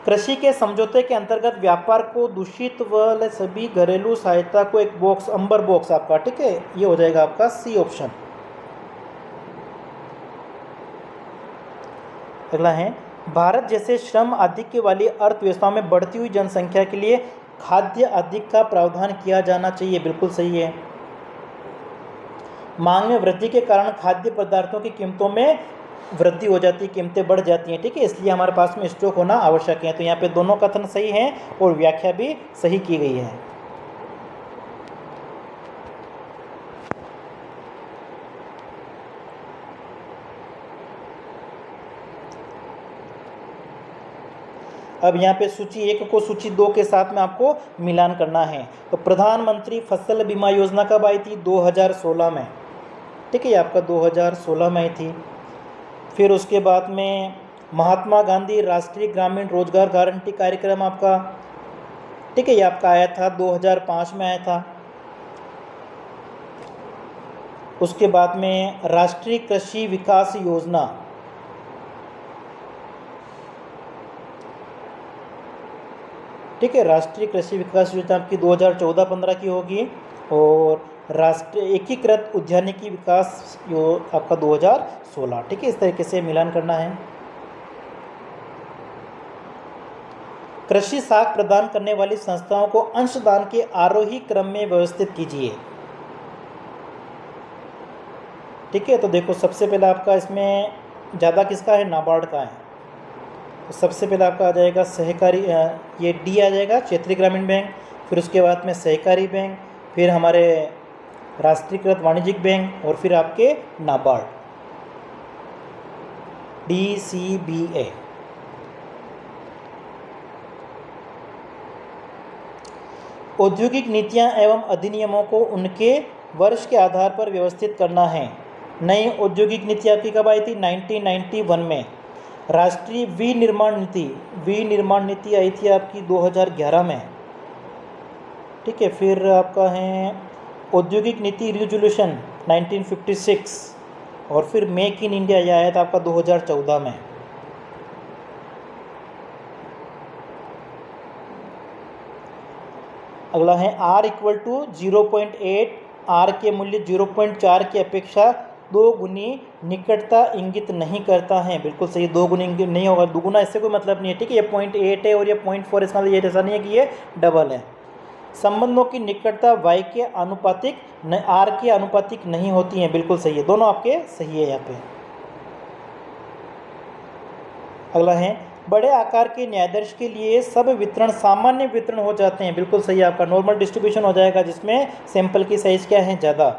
कृषि के समझौते के अंतर्गत व्यापार को दूषित व सभी घरेलू सहायता को एक बॉक्स अंबर बॉक्स आपका, ठीक है? ये हो जाएगा आपका सी ऑप्शन अगला है, भारत जैसे श्रम आधिक्य वाली अर्थव्यवस्था में बढ़ती हुई जनसंख्या के लिए खाद्य अधिक का प्रावधान किया जाना चाहिए, बिल्कुल सही है। मांग में वृद्धि के कारण खाद्य पदार्थों की कीमतों में वृद्धि हो जाती है, कीमतें बढ़ जाती हैं, ठीक है, इसलिए हमारे पास में स्टॉक होना आवश्यक है। तो यहाँ पे दोनों कथन सही हैं और व्याख्या भी सही की गई है। अब यहाँ पे सूची एक को सूची दो के साथ में आपको मिलान करना है। तो प्रधानमंत्री फ़सल बीमा योजना कब आई थी? 2016 में। ठीक है आपका 2016 में आई थी। फिर उसके बाद में महात्मा गांधी राष्ट्रीय ग्रामीण रोज़गार गारंटी कार्यक्रम आपका, ठीक है, ये आपका आया था 2005 में आया था। उसके बाद में राष्ट्रीय कृषि विकास योजना। ठीक है, राष्ट्रीय कृषि विकास योजना आपकी 2014-15 की होगी और राष्ट्रीय एकीकृत उद्यानिकी विकास यो आपका 2016 ठीक है, इस तरीके से मिलान करना है। कृषि साख प्रदान करने वाली संस्थाओं को अंशदान के आरोही क्रम में व्यवस्थित कीजिए। ठीक है तो देखो, सबसे पहले आपका इसमें ज़्यादा किसका है? नाबार्ड का है। तो सबसे पहले आपका आ जाएगा सहकारी ये डी आ जाएगा, क्षेत्रीय ग्रामीण बैंक, फिर उसके बाद में सहकारी बैंक, फिर हमारे राष्ट्रीयकृत वाणिज्यिक बैंक, और फिर आपके NABARD. D C B A औद्योगिक नीतियाँ एवं अधिनियमों को उनके वर्ष के आधार पर व्यवस्थित करना है। नई औद्योगिक नीति आपकी कब आई थी? 1991 में। राष्ट्रीय विनिर्माण नीति। विनिर्माण नीति आई थी आपकी 2011 में। ठीक है, फिर आपका है औद्योगिक नीति रिजोल्यूशन 1956 और फिर मेक इन इंडिया यह आया था आपका 2014 में। अगला है R equal to zero point eight R के मूल्य ज़ीरो पॉइंट चार की अपेक्षा दो गुनी निकटता इंगित नहीं करता है। बिल्कुल सही, दो गुनी इंगित नहीं होगा। दुगुना इससे कोई मतलब नहीं है, ठीक है? ये पॉइंट एट है और ये पॉइंट फोर इसका मतलब ये ऐसा नहीं है कि ये डबल है। संबंधों की निकटता वाई के अनुपातिक न आर के अनुपातिक नहीं होती है। बिल्कुल सही है। दोनों आपके सही है यहाँ पे। अगला है, बड़े आकार के न्यायदर्श के लिए सब वितरण, सामान्य वितरण हो जाते हैं। बिल्कुल सही आपका। नॉर्मल डिस्ट्रीब्यूशन हो जाएगा, जिसमें सैंपल की साइज़ क्या है? ज़्यादा।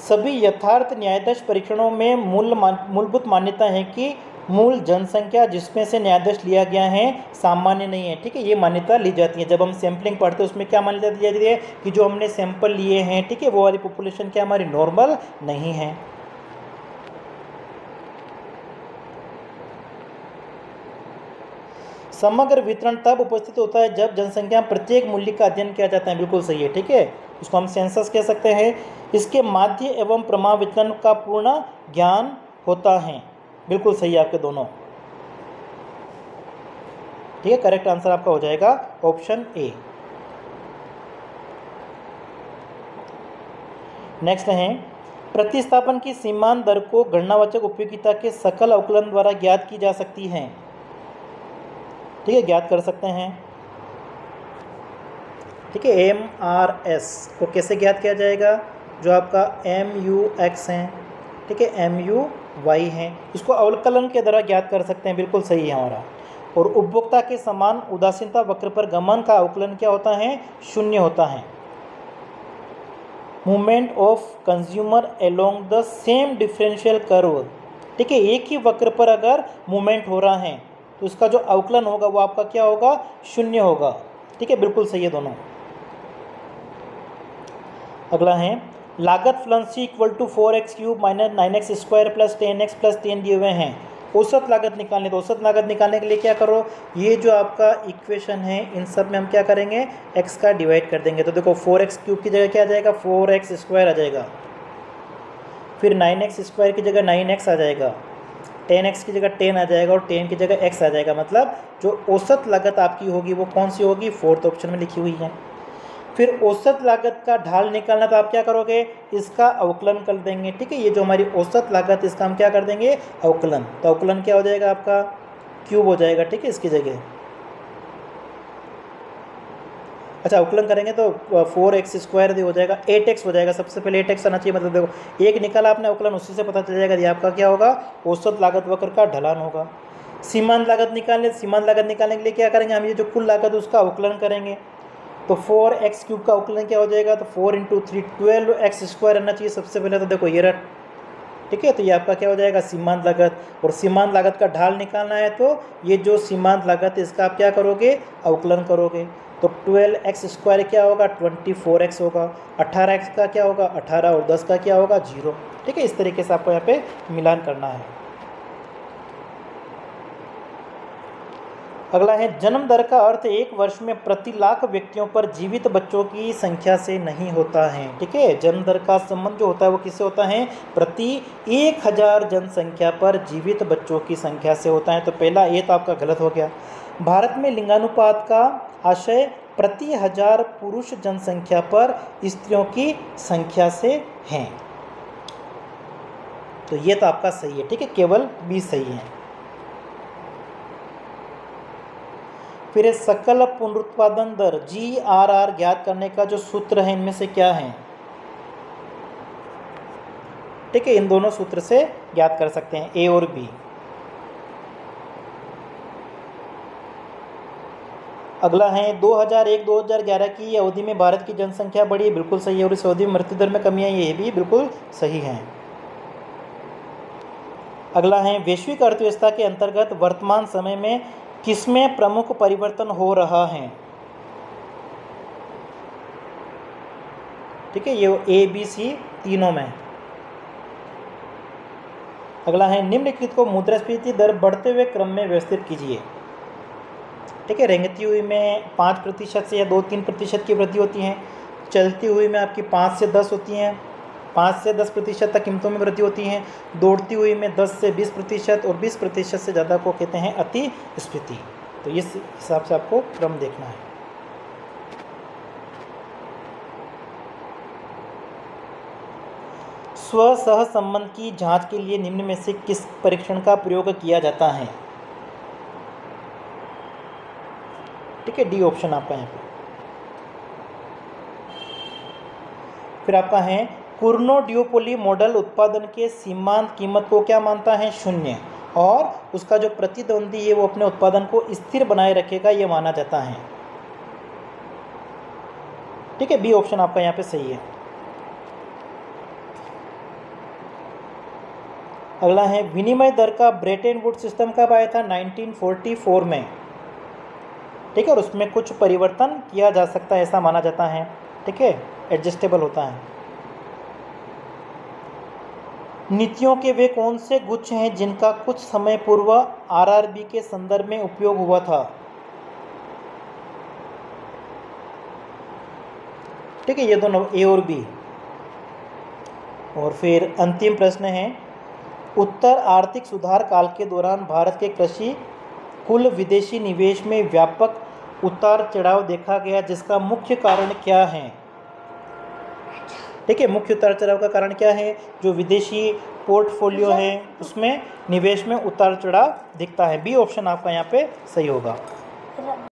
सभी यथार्थ न्यायाधीश परीक्षणों में मूल मूलभूत मान्यता है कि मूल जनसंख्या जिसमें से न्यायाधीश लिया गया है, सामान्य नहीं है, ठीक है? ये मान्यता ली जाती है। जब हम सैम्पलिंग पढ़ते हैं, उसमें क्या मान्यता दी जाती है कि जो हमने सैंपल लिए हैं, ठीक है, वो वाली पॉपुलेशन क्या हमारी नॉर्मल नहीं है। समग्र वितरण तब उपस्थित होता है जब जनसंख्या प्रत्येक मूल्य का अध्ययन किया जाता है। बिल्कुल सही है, ठीक है? इसको हम सेंसस कह सकते हैं। इसके माध्य एवं प्रमा वितरण का पूर्ण ज्ञान होता है। बिल्कुल सही है आपके दोनों। ठीक है करेक्ट आंसर आपका हो जाएगा ऑप्शन ए नेक्स्ट है, प्रतिस्थापन की सीमांत दर को गणनावाचक उपयोगिता के सकल अवकलन द्वारा ज्ञात की जा सकती है। ठीक है, ज्ञात कर सकते हैं। ठीक है एम आर एस को कैसे ज्ञात किया जाएगा? जो आपका एम यू एक्स है। ठीक है एम यू वाई है। इसको अवकलन के द्वारा ज्ञात कर सकते हैं। बिल्कुल सही है हमारा। और उपभोक्ता के समान उदासीनता वक्र पर गमन का अवकलन क्या होता है? शून्य होता है। Movement of consumer along the same differential curve ठीक है, एक ही वक्र पर अगर मूवमेंट हो रहा है तो इसका जो अवकलन होगा, वो आपका क्या होगा? शून्य होगा। ठीक है, बिल्कुल सही है दोनों। अगला है लागत फलन C equal to four X cube minus nine X square plus ten X plus ten दिए हुए हैं। औसत लागत निकालने तो औसत लागत निकालने के लिए क्या करो? ये जो आपका इक्वेशन है, इन सब में हम क्या करेंगे? एक्स का डिवाइड कर देंगे। तो देखो फोर एक्स क्यूब की जगह क्या आ जाएगा? फोर एक्स स्क्वायर आ जाएगा। फिर नाइन एक्स स्क्वायर की जगह नाइन एक्स आ जाएगा। टेन एक्स की जगह टेन आ जाएगा और टेन की जगह एक्स आ जाएगा। मतलब जो औसत लागत आपकी होगी वो कौन सी होगी? फोर्थ ऑप्शन में लिखी हुई है। फिर औसत लागत का ढाल निकालना तो आप क्या करोगे? इसका अवकलन कर देंगे, ठीक है? ये जो हमारी औसत लागत, इसका हम क्या कर देंगे? अवकलन। तो अवकलन क्या हो जाएगा आपका? क्यूब हो जाएगा, ठीक है? इसकी जगह। अच्छा अवकलन करेंगे तो फोर एक्स स्क्वायर भी हो जाएगा। एट एक्स हो जाएगा सबसे पहले। एट एक्स आना चाहिए मतलब देखो, एक निकाला आपने अवकलन, उसी से पता चल जाएगा ये आपका क्या होगा? औसत लागत वक्र का ढलान होगा। सीमांत लागत निकालने, सीमांत लागत निकालने के लिए क्या करेंगे? हम ये जो कुल लागत, उसका अवकलन करेंगे। तो फोर एक्स क्यूब का अवकलन क्या हो जाएगा? तो four into three twelve X square रहना चाहिए सबसे पहले तो देखो ये रट ठीक है? तो ये आपका क्या हो जाएगा? सीमांत लागत। और सीमांत लागत का ढाल निकालना है तो ये जो सीमांत लागत है, इसका आप क्या करोगे? अवकलन करोगे। तो ट्वेल्व एक्स स्क्वायर क्या होगा? ट्वेंटी फोर एक्स होगा। अट्ठारह एक्स का क्या होगा? अट्ठारह और दस का क्या होगा? ज़ीरो। ठीक है? इस तरीके से आपको यहाँ पे मिलान करना है। अगला है, जन्म दर का अर्थ एक वर्ष में प्रति लाख व्यक्तियों पर जीवित बच्चों की संख्या से नहीं होता है। ठीक है, जन्म दर का संबंध जो होता है वो किससे होता है? प्रति एक हज़ार जनसंख्या पर जीवित बच्चों की संख्या से होता है। तो पहला, ये तो आपका गलत हो गया। भारत में लिंगानुपात का आशय प्रति हज़ार पुरुष जनसंख्या पर स्त्रियों की संख्या से है। तो ये तो आपका सही है। ठीक है, केवल बीस सही है। फिर सकल पुनरुत्पादन दर जी आर आर ज्ञात करने का जो सूत्र है, इनमें से क्या है? ठीक है, इन दोनों सूत्र से ज्ञात कर सकते हैं ए और बी अगला है 2001-2011 की अवधि में भारत की जनसंख्या बढ़ी बिल्कुल सही है, और इस अवधि में मृत्यु दर में कमी आई ये भी बिल्कुल सही है। अगला है, वैश्विक अर्थव्यवस्था के अंतर्गत वर्तमान समय में किसमें प्रमुख परिवर्तन हो रहा है? ठीक है, ये ए बी सी तीनों में। अगला है, निम्नलिखित को मुद्रास्फीति दर बढ़ते हुए क्रम में व्यवस्थित कीजिए। ठीक है, रेंगती हुई में पाँच प्रतिशत से या दो, तीन प्रतिशत की वृद्धि होती है। चलती हुई में आपकी पाँच से दस होती हैं। पाँच से दस प्रतिशत तक कीमतों में वृद्धि होती है। दौड़ती हुई में दस से बीस प्रतिशत और बीस प्रतिशत से ज़्यादा को कहते हैं अति स्फीति। तो इस हिसाब से आपको क्रम देखना है। स्व सह संबंध की जाँच के लिए निम्न में से किस परीक्षण का प्रयोग किया जाता है? ठीक है, डी ऑप्शन आपका यहाँ पे। फिर आपका है कुर्नो ड्यूपोली मॉडल उत्पादन के सीमांत कीमत को क्या मानता है? शून्य। और उसका जो प्रतिद्वंदी है, वो अपने उत्पादन को स्थिर बनाए रखेगा, ये माना जाता है। ठीक है बी ऑप्शन आपका यहाँ पे सही है। अगला है, विनिमय दर का ब्रेटेन वुड सिस्टम कब आया था? 1944 में। ठीक है, और उसमें कुछ परिवर्तन किया जा सकता है, ऐसा माना जाता है। ठीक है एडजस्टेबल होता है। नीतियों के वे कौन से गुच्छ हैं जिनका कुछ समय पूर्व आरआरबी के संदर्भ में उपयोग हुआ था? ठीक है, ये दोनों ए और बी और फिर अंतिम प्रश्न है, उत्तर आर्थिक सुधार काल के दौरान भारत के कृषि कुल विदेशी निवेश में व्यापक उतार चढ़ाव देखा गया, जिसका मुख्य कारण क्या है? ठीक है मुख्य उतार चढ़ाव का कारण क्या है? जो विदेशी पोर्टफोलियो है उसमें निवेश में उतार चढ़ाव दिखता है। बी ऑप्शन आपका यहाँ पे सही होगा।